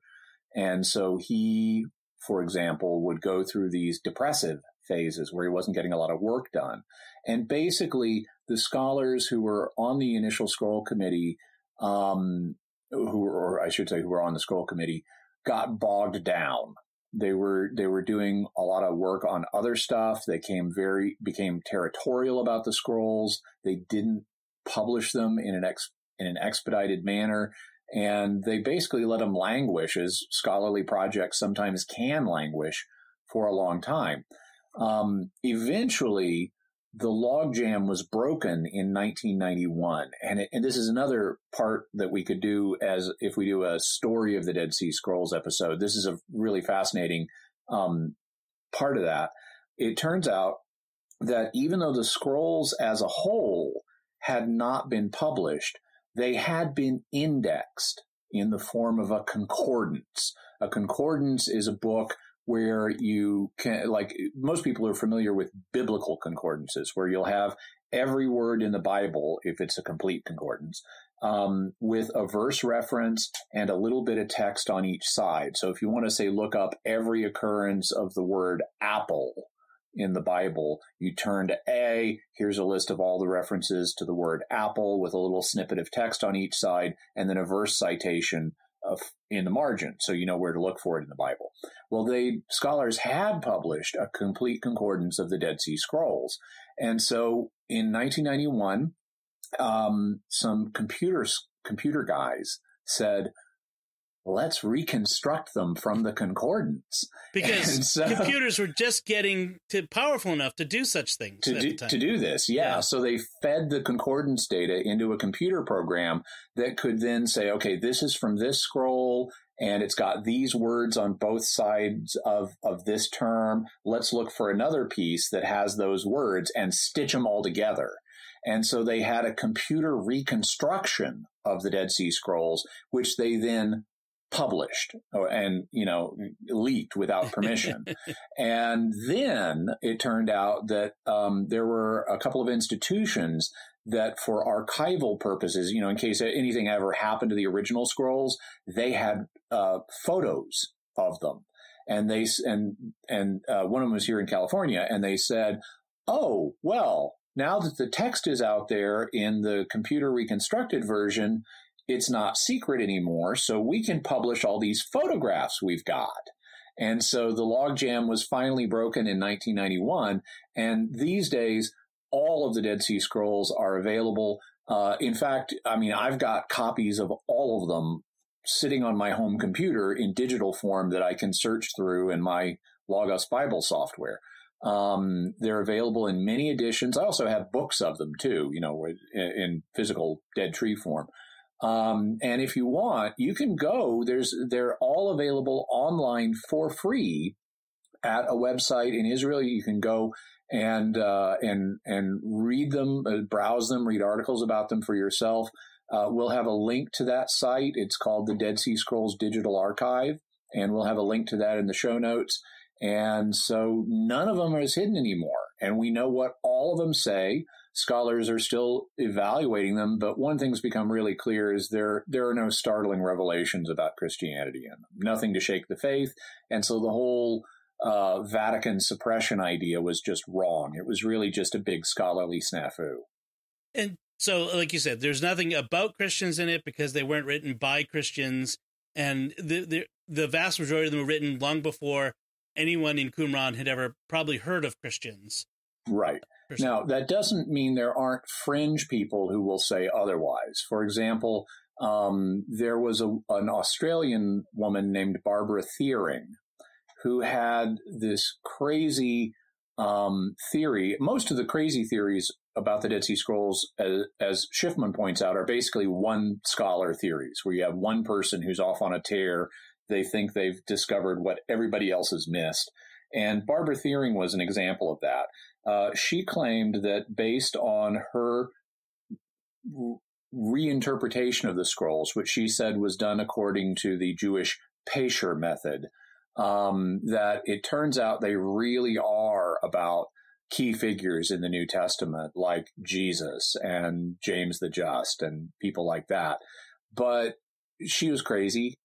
And so he, for example, would go through these depressive phases where he wasn't getting a lot of work done. And basically, the scholars who were on the initial scroll committee, um, who, or I should say, who were on the scroll committee, got bogged down. They were they were doing a lot of work on other stuff. They came very became territorial about the scrolls. They didn't publish them in an ex in an expedited manner And they basically let them languish, as scholarly projects sometimes can languish for a long time. Um, eventually, the logjam was broken in 1991. And, it, and this is another part that we could do as if we do a story of the Dead Sea Scrolls episode. This is a really fascinating um, part of that. It turns out that even though the scrolls as a whole had not been published, they had been indexed in the form of a concordance. A concordance is a book where you can, like most people are familiar with biblical concordances, where you'll have every word in the Bible, if it's a complete concordance, um, with a verse reference and a little bit of text on each side. So if you want to say, look up every occurrence of the word apple in the Bible, you turn to A, here's a list of all the references to the word apple with a little snippet of text on each side, and then a verse citation of, in the margin, so you know where to look for it in the Bible. Well, the scholars had published a complete concordance of the Dead Sea Scrolls, and so in 1991, um, some computers computer guys said, let's reconstruct them from the concordance. <laughs> Because so, computers were just getting to powerful enough to do such things to do, to do this. Yeah. yeah. So they fed the concordance data into a computer program that could then say, okay, this is from this scroll and it's got these words on both sides of, of this term. Let's look for another piece that has those words and stitch them all together. And so they had a computer reconstruction of the Dead Sea Scrolls, which they then published and you know leaked without <laughs> permission. And then it turned out that um, there were a couple of institutions that for archival purposes you know in case anything ever happened to the original scrolls they had uh, photos of them. And they and and uh, one of them was here in california and they said oh well now that the text is out there in the computer reconstructed version it's not secret anymore. So we can publish all these photographs we've got. And so the logjam was finally broken in 1991. And these days, all of the Dead Sea Scrolls are available. Uh, in fact, I mean, I've got copies of all of them sitting on my home computer in digital form that I can search through in my Logos Bible software. Um, they're available in many editions. I also have books of them too, you know, in physical dead tree form. Um, and if you want, you can go. There's they're all available online for free at a website in Israel. You can go and uh, and and read them, uh, browse them, read articles about them for yourself. Uh, we'll have a link to that site. It's called the Dead Sea Scrolls Digital Archive, and we'll have a link to that in the show notes. And so none of them is hidden anymore, and we know what all of them say scholars are still evaluating them, but one thing's become really clear is there there are no startling revelations about Christianity in them. Nothing to shake the faith, and so the whole uh, Vatican suppression idea was just wrong. It was really just a big scholarly snafu. And so, like you said, there's nothing about Christians in it because they weren't written by Christians, and the the, the vast majority of them were written long before anyone in Qumran had ever probably heard of Christians. Right. Now, that doesn't mean there aren't fringe people who will say otherwise. For example, um, there was a, an Australian woman named Barbara Thiering who had this crazy um, theory. Most of the crazy theories about the Dead Sea Scrolls, as, as Schiffman points out, are basically one scholar theories, where you have one person who's off on a tear. They think they've discovered what everybody else has missed. And Barbara Thiering was an example of that. Uh, she claimed that based on her reinterpretation of the scrolls, which she said was done according to the Jewish Pesher method, um, that it turns out they really are about key figures in the New Testament, like Jesus and James the Just and people like that. But she was crazy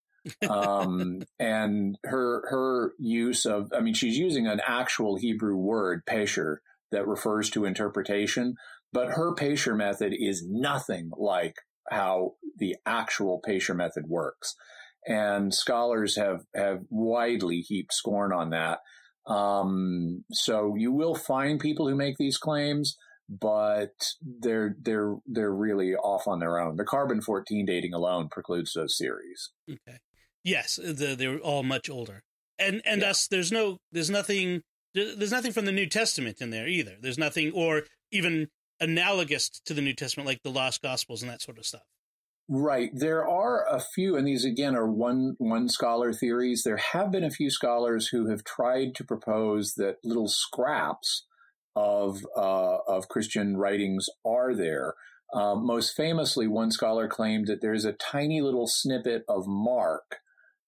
um, <laughs> and her her use of I mean she's using an actual Hebrew word pesher that refers to interpretation, but her pesher method is nothing like how the actual pesher method works. And scholars have have widely heaped scorn on that. Um, so you will find people who make these claims, but they're they're they're really off on their own. The carbon fourteen dating alone precludes those theories. Okay. Yes, the, they're all much older, and and yeah. thus there's no there's nothing there's nothing from the New Testament in there either. There's nothing or even analogous to the New Testament, like the Lost Gospels and that sort of stuff. Right. There are a few, and these again are one one scholar theories. There have been a few scholars who have tried to propose that little scraps of uh, of Christian writings are there. Uh, most famously, one scholar claimed that there's a tiny little snippet of Mark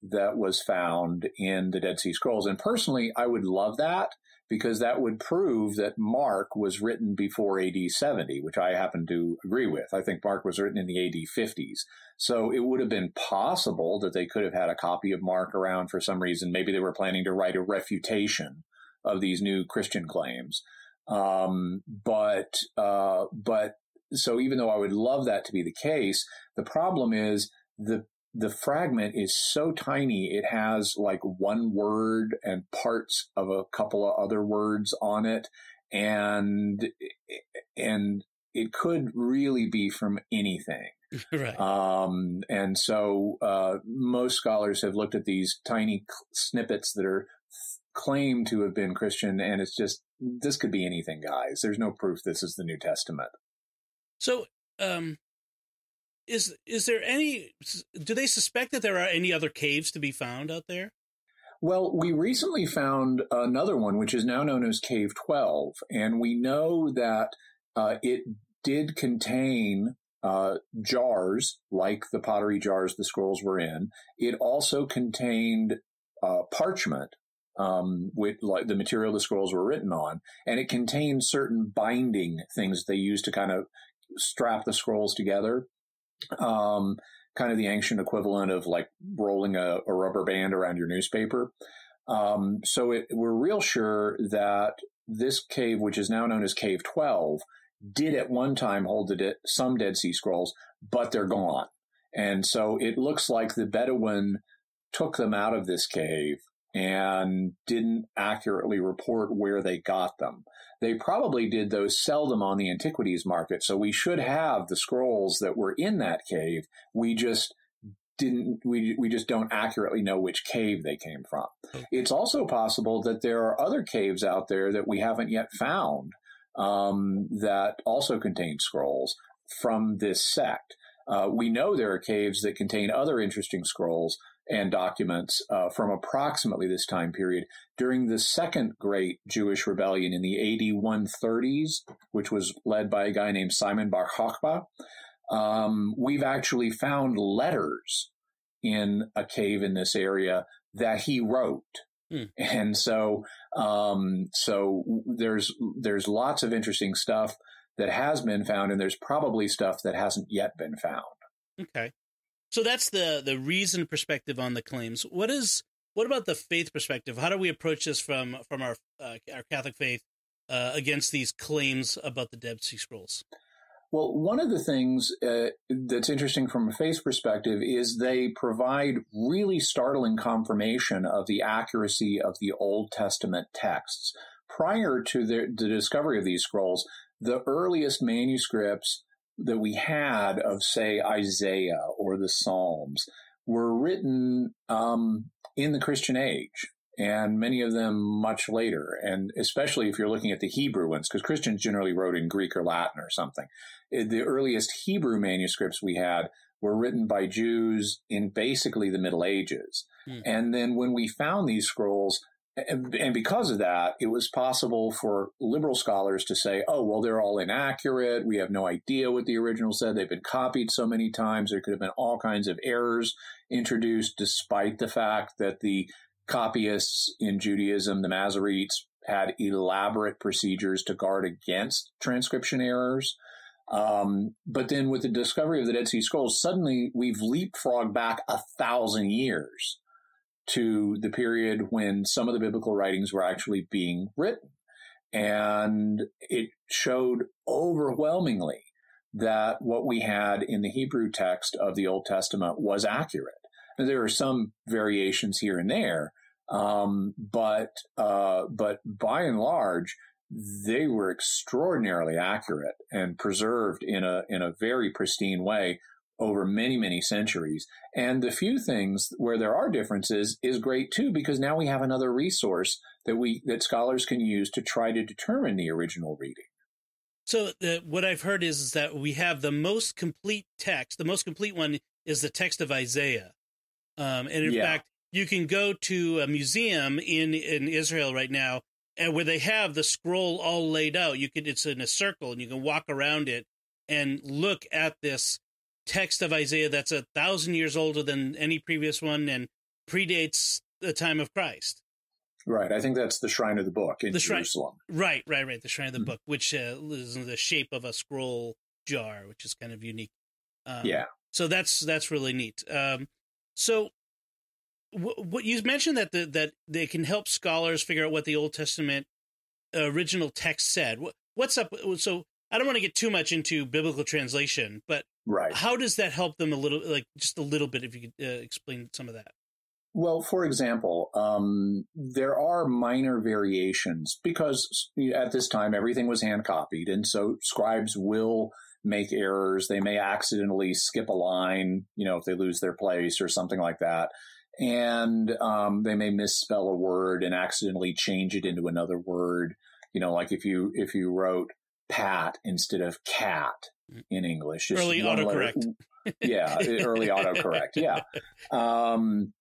that was found in the Dead Sea Scrolls, and personally, I would love that because that would prove that Mark was written before AD 70, which I happen to agree with. I think Mark was written in the AD 50s. So it would have been possible that they could have had a copy of Mark around for some reason. Maybe they were planning to write a refutation of these new Christian claims. Um, but, uh, but so even though I would love that to be the case, the problem is the the fragment is so tiny it has like one word and parts of a couple of other words on it and and it could really be from anything. <laughs> Right. Um, and so uh, most scholars have looked at these tiny snippets that are claimed to have been christian and it's just this could be anything guys. There's no proof this is the new testament. So um is is there any? Do they suspect that there are any other caves to be found out there? Well, we recently found another one, which is now known as Cave 12, and we know that uh, it did contain uh, jars like the pottery jars the scrolls were in. It also contained uh, parchment, um, with like the material the scrolls were written on, and it contained certain binding things they used to kind of strap the scrolls together um, kind of the ancient equivalent of like rolling a, a rubber band around your newspaper. Um, so it, we're real sure that this cave, which is now known as Cave 12, did at one time hold de- some Dead Sea Scrolls, but they're gone. And so it looks like the Bedouin took them out of this cave and didn't accurately report where they got them. They probably did those sell them on the antiquities market. So we should have the scrolls that were in that cave. We just didn't we we just don't accurately know which cave they came from. It's also possible that there are other caves out there that we haven't yet found um, that also contain scrolls from this sect. Uh, we know there are caves that contain other interesting scrolls and documents uh, from approximately this time period during the second great Jewish rebellion in the AD 130s, which was led by a guy named Simon Bar Kokhba. Um, we've actually found letters in a cave in this area that he wrote. Hmm. And so, um, so there's, there's lots of interesting stuff that has been found and there's probably stuff that hasn't yet been found. Okay. So that's the the reason perspective on the claims. What is what about the faith perspective? How do we approach this from from our uh, our Catholic faith uh, against these claims about the Dead Sea Scrolls? Well, one of the things uh, that's interesting from a faith perspective is they provide really startling confirmation of the accuracy of the Old Testament texts. Prior to the, the discovery of these scrolls, the earliest manuscripts that we had of, say, Isaiah or the Psalms were written um, in the Christian age, and many of them much later. And especially if you're looking at the Hebrew ones, because Christians generally wrote in Greek or Latin or something. Eh, the earliest Hebrew manuscripts we had were written by Jews in basically the Middle Ages. Hmm. And then when we found these scrolls, and, because of that, it was possible for liberal scholars to say, oh, well, they're all inaccurate. We have no idea what the original said. They've been copied so many times. There could have been all kinds of errors introduced, despite the fact that the copyists in Judaism, the Masoretes, had elaborate procedures to guard against transcription errors. Um, but then with the discovery of the Dead Sea Scrolls, suddenly we've leapfrogged back a thousand years to the period when some of the biblical writings were actually being written. And it showed overwhelmingly that what we had in the Hebrew text of the Old Testament was accurate. And there are some variations here and there, um, but uh, but by and large, they were extraordinarily accurate and preserved in a in a very pristine way over many many centuries. And the few things where there are differences is great too because now we have another resource that we that scholars can use to try to determine the original reading. So the, what i've heard is, is that we have the most complete text. The most complete one is the text of isaiah. Um, and in yeah. fact you can go to a museum in in israel right now and where they have the scroll all laid out. You can, it's in a circle and you can walk around it and look at this text of Isaiah that's a thousand years older than any previous one and predates the time of Christ. Right. I think that's the Shrine of the Book in the Jerusalem. Right, right, right. The Shrine of the mm-hmm. Book, which uh, is in the shape of a scroll jar, which is kind of unique. Um, yeah. So that's that's really neat. Um, so, what you mentioned that the, that they can help scholars figure out what the Old Testament original text said. What, what's up? So I don't want to get too much into biblical translation, but right. how does that help them a little, like just a little bit, if you could uh, explain some of that? Well, for example, um, there are minor variations because at this time everything was hand copied, and so scribes will make errors. They may accidentally skip a line, you know, if they lose their place or something like that. And um, they may misspell a word and accidentally change it into another word. You know, like if you if you wrote pat instead of cat. In English. Just early autocorrect. yeah, early <laughs> autocorrect. Yeah. Um,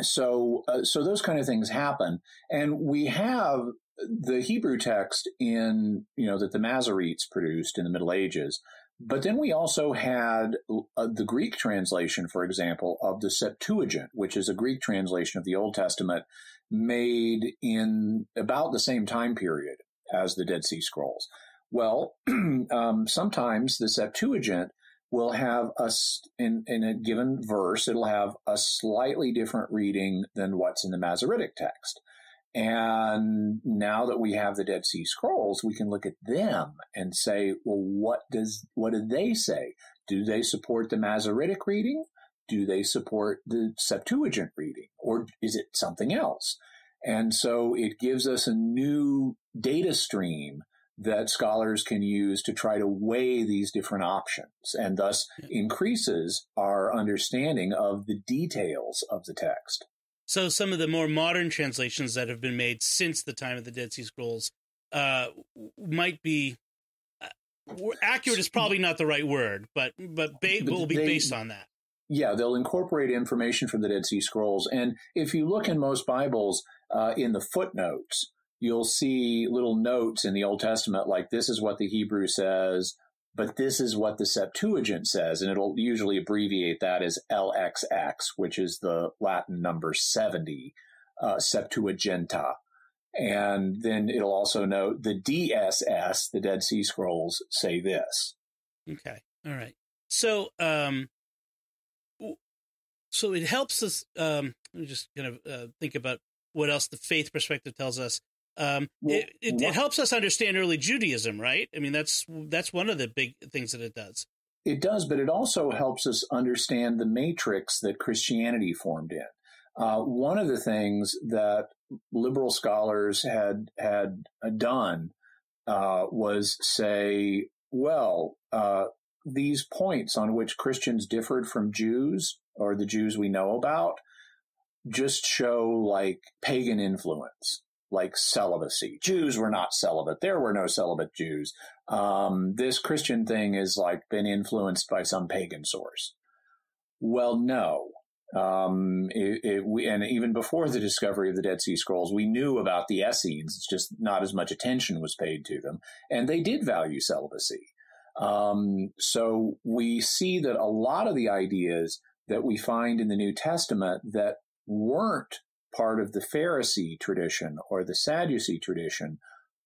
so, uh, so those kind of things happen, and we have the Hebrew text in you know that the Masoretes produced in the Middle Ages. But then we also had uh, the Greek translation, for example, of the Septuagint, which is a Greek translation of the Old Testament made in about the same time period as the Dead Sea Scrolls. Well, <clears throat> um, sometimes the Septuagint will have us in, in a given verse, it'll have a slightly different reading than what's in the Masoretic text. And now that we have the Dead Sea Scrolls, we can look at them and say, well, what does, what do they say? Do they support the Masoretic reading? Do they support the Septuagint reading? Or is it something else? And so it gives us a new data stream that scholars can use to try to weigh these different options and thus increases our understanding of the details of the text. So, some of the more modern translations that have been made since the time of the Dead Sea Scrolls uh, might be uh, accurate is probably not the right word, but but, ba- will be they, based on that. Yeah, they'll incorporate information from the Dead Sea Scrolls, and if you look in most Bibles, uh, in the footnotes, you'll see little notes in the Old Testament like this is what the Hebrew says, but this is what the Septuagint says, and it'll usually abbreviate that as LXX, which is the Latin number 70, uh, Septuaginta. And then it'll also note the DSS, the Dead Sea Scrolls, say this. Okay. All right. So, um, so it helps us, um, just kind of uh, think about what else the faith perspective tells us. Um, well, it, it, it, helps us understand early Judaism, right? I mean, that's that's one of the big things that it does. It does, but it also helps us understand the matrix that Christianity formed in. Uh, one of the things that liberal scholars had had done uh, was say, well, uh, these points on which Christians differed from Jews or the Jews we know about just show like pagan influence like celibacy. Jews were not celibate. There were no celibate Jews. Um, this Christian thing has like been influenced by some pagan source. Well, no. Um, it, it, we, and even before the discovery of the Dead Sea Scrolls, we knew about the Essenes. It's just not as much attention was paid to them, and they did value celibacy. Um, so we see that a lot of the ideas that we find in the New Testament that weren't part of the Pharisee tradition or the Sadducee tradition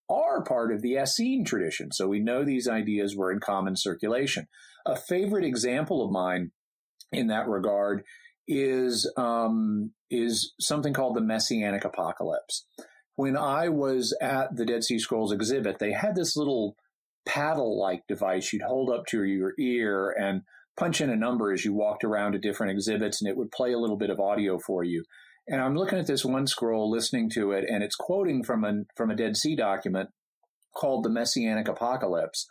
are part of the Essene tradition. So we know these ideas were in common circulation. A favorite example of mine in that regard is um, is something called the Messianic Apocalypse. When I was at the Dead Sea Scrolls exhibit, they had this little paddle-like device you'd hold up to your ear and punch in a number as you walked around to different exhibits, and it would play a little bit of audio for you. And I'm looking at this one scroll, listening to it, and it's quoting from a from a Dead Sea document called the Messianic Apocalypse.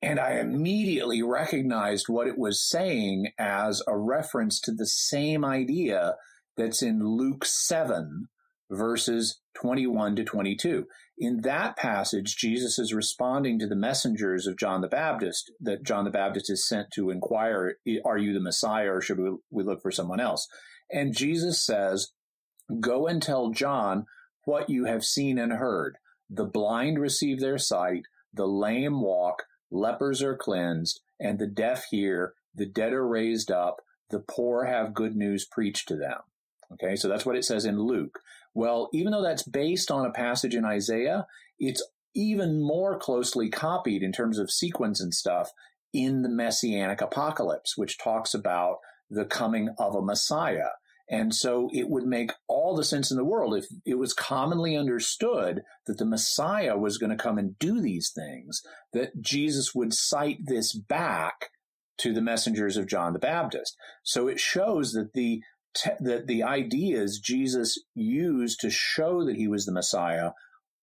And I immediately recognized what it was saying as a reference to the same idea that's in Luke 7, verses 21 to 22. In that passage, Jesus is responding to the messengers of John the Baptist that John the Baptist is sent to inquire, Are you the Messiah or should we, we look for someone else? And Jesus says, Go and tell John what you have seen and heard. The blind receive their sight, the lame walk, lepers are cleansed, and the deaf hear, the dead are raised up, the poor have good news preached to them. Okay, so that's what it says in Luke. Well, even though that's based on a passage in Isaiah, it's even more closely copied in terms of sequence and stuff in the Messianic apocalypse, which talks about the coming of a Messiah. And so it would make all the sense in the world if it was commonly understood that the Messiah was going to come and do these things, that Jesus would cite this back to the messengers of John the Baptist. So it shows that the that the ideas Jesus used to show that he was the Messiah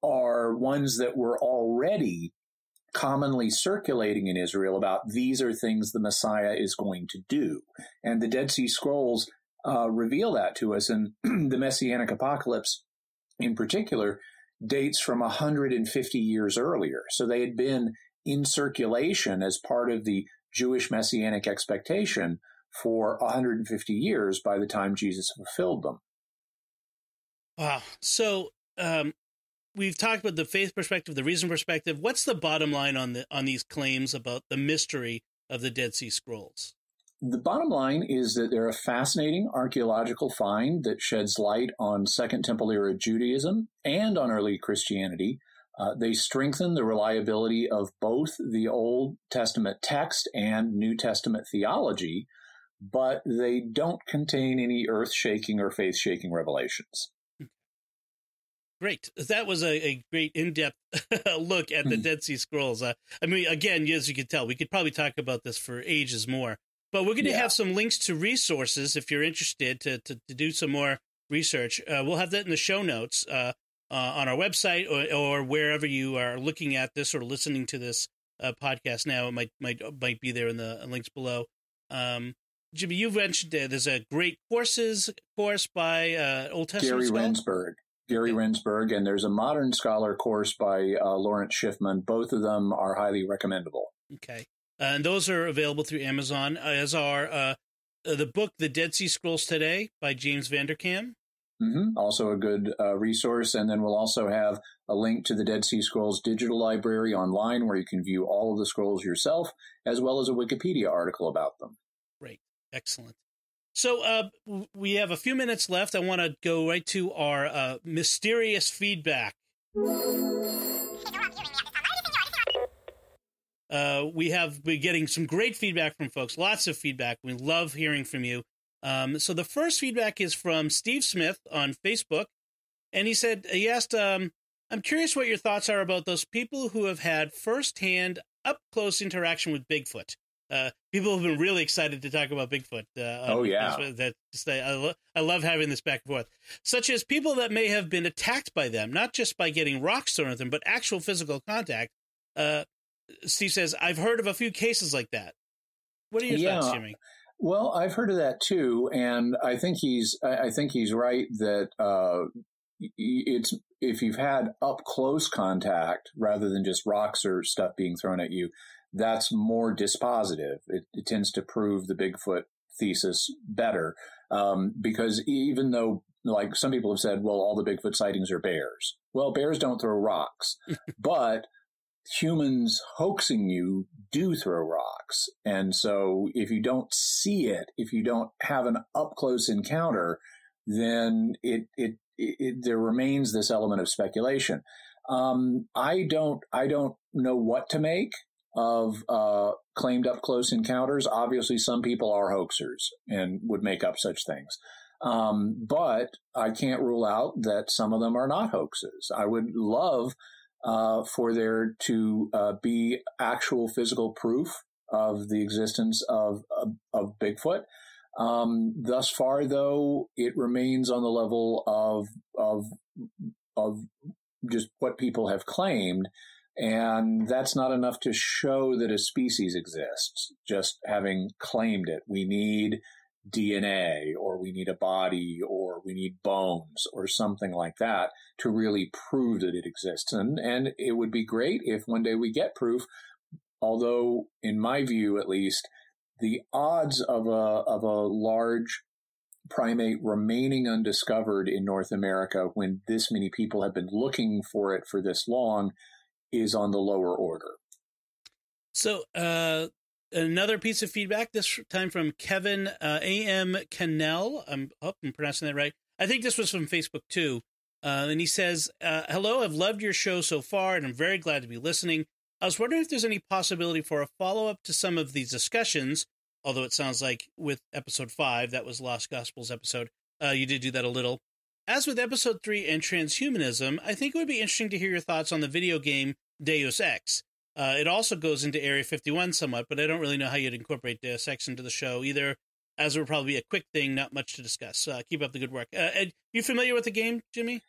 are ones that were already commonly circulating in Israel about these are things the Messiah is going to do. And the Dead Sea Scrolls uh, reveal that to us. And <clears throat> the Messianic Apocalypse, in particular, dates from 150 years earlier. So they had been in circulation as part of the Jewish Messianic expectation for 150 years by the time Jesus fulfilled them. Wow. So um, we've talked about the faith perspective, the reason perspective. What's the bottom line on the on these claims about the mystery of the Dead Sea Scrolls? The bottom line is that they're a fascinating archaeological find that sheds light on Second Temple era Judaism and on early Christianity. Uh, they strengthen the reliability of both the Old Testament text and New Testament theology, but they don't contain any earth shaking or faith shaking revelations. Great. That was a, a great in depth <laughs> look at the hmm. Dead Sea Scrolls. Uh, I mean, again, as you can tell, we could probably talk about this for ages more. But we're going to yeah. have some links to resources if you're interested to, to, to do some more research. Uh, we'll have that in the show notes uh, uh, on our website or, or, wherever you are looking at this or listening to this uh, podcast now. It might might might be there in the links below. Um, Jimmy, you've mentioned uh, there's a great courses course by uh, Old Testament Gary scholar? Gary okay. And there's a modern scholar course by Lawrence Schiffman. Both of them are highly recommendable. Okay. Uh, and those are available through Amazon, uh, as are uh, the book "The Dead Sea Scrolls Today" by James Vanderkam. Mm-hmm. Also a good uh, resource, and then we'll also have a link to the Dead Sea Scrolls digital library online, where you can view all of the scrolls yourself, as well as a Wikipedia article about them. Great, excellent. So uh, we have a few minutes left. I want to go right to our uh, mysterious feedback. Uh, we have been getting some great feedback from folks, lots of feedback. We love hearing from you. Um, so the first feedback is from Steve Smith on Facebook, and he said he asked, um, "I'm curious what your thoughts are about those people who have had firsthand, up close interaction with Bigfoot. Uh, people have been really excited to talk about Bigfoot. Uh, oh yeah, that I, lo- I love having this back and forth. Such as people that may have been attacked by them, not just by getting rocks thrown at them, but actual physical contact. Uh, Steve says, I've heard of a few cases like that. What are your yeah. thoughts, Jimmy? Well, I've heard of that too, and I think he's I think he's right that uh, it's if you've had up close contact rather than just rocks or stuff being thrown at you, that's more dispositive. It, it tends to prove the Bigfoot thesis better um, because even though like some people have said, well, all the Bigfoot sightings are bears. Well, bears don't throw rocks, <laughs> but humans hoaxing you do throw rocks. And so if you don't see it, if you don't have an up close encounter, then it, it, it, there remains this element of speculation. Um, I don't, I don't know what to make of, uh, claimed up close encounters. Obviously, some people are hoaxers and would make up such things. Um, but I can't rule out that some of them are not hoaxes. I would love uh, for there to uh, be actual physical proof of the existence of of, of Bigfoot. Um, thus far, though, it remains on the level of of of just what people have claimed. And that's not enough to show that a species exists, just having claimed it. We need DNA or we need a body or we need bones or something like that to really prove that it exists. And, and it would be great if one day we get proof, although in my view, at least, the odds of a, of a large primate remaining undiscovered in North America when this many people have been looking for it for this long is on the lower order. So, uh, another piece of feedback this time from Kevin uh, A.M. Cannell. I'm hope I'm pronouncing that right. I think this was from Facebook too. Uh, and he says, uh, Hello, I've loved your show so far, and I'm very glad to be listening. I was wondering if there's any possibility for a follow up to some of these discussions, although it sounds like with episode five, that was Lost Gospels episode, uh, you did do that a little. As with episode three and transhumanism, I think it would be interesting to hear your thoughts on the video game Deus Ex. Uh, it also goes into Area 51 somewhat, but I don't really know how you'd incorporate Deus Ex into the show either, as it would probably be a quick thing, not much to discuss. Uh, keep up the good work. Uh, Ed, you familiar with the game, Jimmy?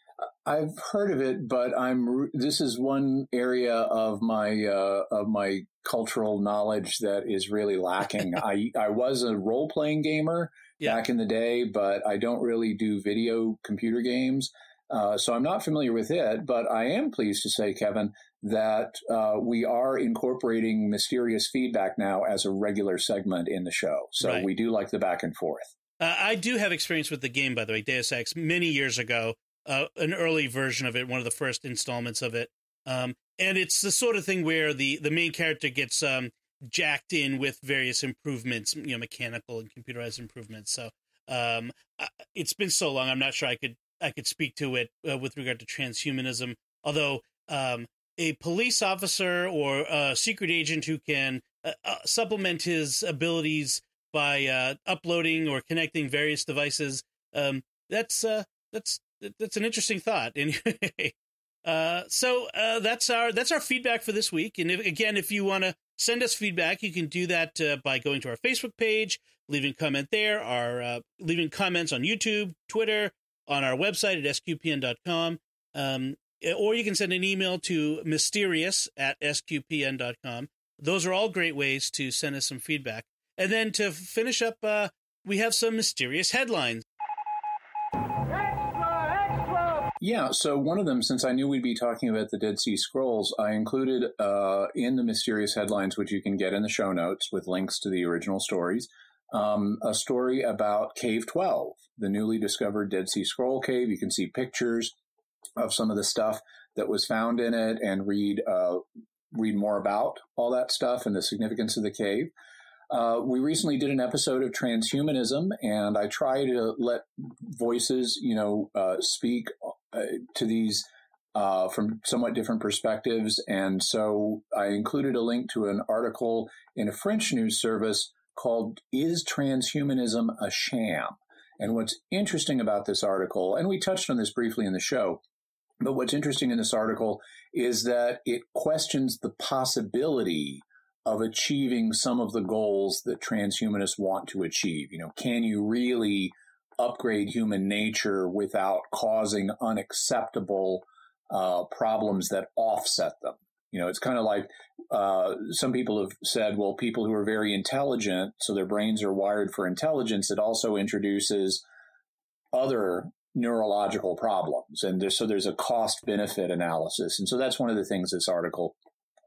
I've heard of it, but I'm. This is one area of my uh, of my cultural knowledge that is really lacking. <laughs> I I was a role playing gamer yeah. back in the day, but I don't really do video computer games. Uh, so I'm not familiar with it, but I am pleased to say, Kevin, that uh, we are incorporating mysterious feedback now as a regular segment in the show. So right. we do like the back and forth. Uh, I do have experience with the game, by the way, Deus Ex, many years ago uh, an early version of it, one of the first installments of it. Um, and it's the sort of thing where the, the main character gets um, jacked in with various improvements, you know, mechanical and computerized improvements. So um, it's been so long, I'm not sure I could I could speak to it uh, with regard to transhumanism. Although um, a police officer or a secret agent who can uh, uh, supplement his abilities by uh, uploading or connecting various devices, um, that's uh, that's that's an interesting thought. <laughs> Anyway, uh, so uh, that's our that's our feedback for this week. And if, again, if you want to send us feedback, you can do that by going to our Facebook page, leaving comment there, or leaving comments on YouTube, Twitter, on our website at sqpn.com. Um, or you can send an email to mysterious at sqpn.com. Those are all great ways to send us some feedback. And then to finish up, uh, we have some mysterious headlines. Yeah, so one of them, since I knew we'd be talking about the Dead Sea Scrolls, I included uh, in the mysterious headlines, which you can get in the show notes with links to the original stories, um, a story about Cave 12, the newly discovered Dead Sea Scroll cave. You can see pictures of some of the stuff that was found in it and read uh, read more about all that stuff and the significance of the cave. Uh, we recently did an episode of transhumanism, and I try to let voices, you know, uh, speak uh, to these uh, from somewhat different perspectives. And so I included a link to an article in a French news service called Is Transhumanism a Sham? And what's interesting about this article, and we touched on this briefly in the show, but what's interesting in this article is that it questions the possibility of achieving some of the goals that transhumanists want to achieve. You know, can you really upgrade human nature without causing unacceptable uh, problems that offset them? You know, it's kind of like uh, some people have said, well, people who are very intelligent, so their brains are wired for intelligence, it also introduces other neurological problems. And there's, so there's a cost benefit analysis. And so that's one of the things this article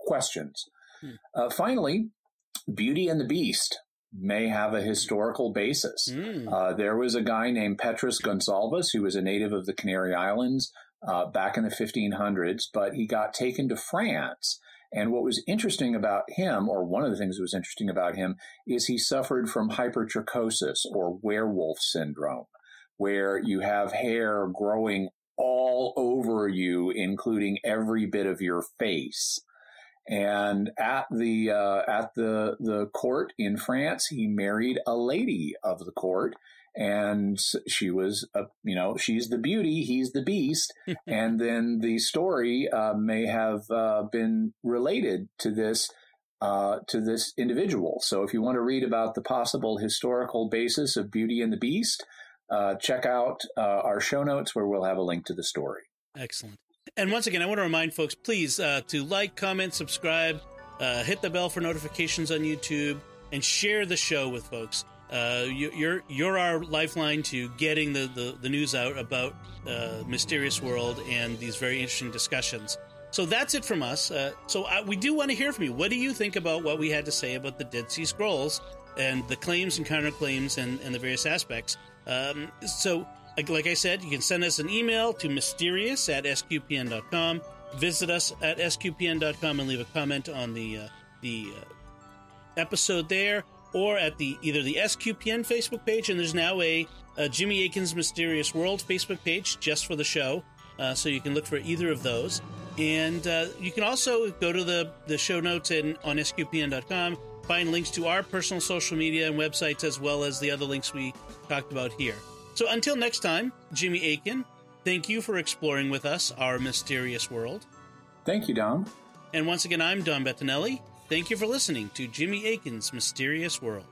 questions. Hmm. Uh, finally, Beauty and the Beast may have a historical basis. Mm. Uh, there was a guy named Petrus Gonsalvus who was a native of the Canary Islands uh, back in the 1500s, but he got taken to France. And what was interesting about him, or one of the things that was interesting about him, is he suffered from hypertrichosis or werewolf syndrome, where you have hair growing all over you, including every bit of your face. And at the uh, at the the court in France, he married a lady of the court, and she was a you know she's the beauty, he's the beast, <laughs> and then the story uh, may have uh, been related to this. Uh, to this individual. So, if you want to read about the possible historical basis of Beauty and the Beast, uh, check out uh, our show notes where we'll have a link to the story. Excellent. And once again, I want to remind folks, please, uh, to like, comment, subscribe, uh, hit the bell for notifications on YouTube, and share the show with folks. Uh, you, you're you're our lifeline to getting the, the, the news out about uh, Mysterious World and these very interesting discussions. So that's it from us. Uh, so I, we do want to hear from you. What do you think about what we had to say about the Dead Sea Scrolls and the claims and counterclaims and, and the various aspects? Um, so, like, I said, you can send us an email to mysterious at sqpn.com. Visit us at sqpn.com and leave a comment on the uh, the uh, episode there or at the either the SQPN Facebook page, and there's now a, a Jimmy Akin's Mysterious World Facebook page just for the show, uh, so you can look for either of those. And uh, you can also go to the, the show notes in, on sqpn.com, find links to our personal social media and websites, as well as the other links we talked about here. So until next time, Jimmy Akin, thank you for exploring with us our mysterious world. Thank you, Dom. And once again, I'm Dom Bettinelli. Thank you for listening to Jimmy Akin's Mysterious World.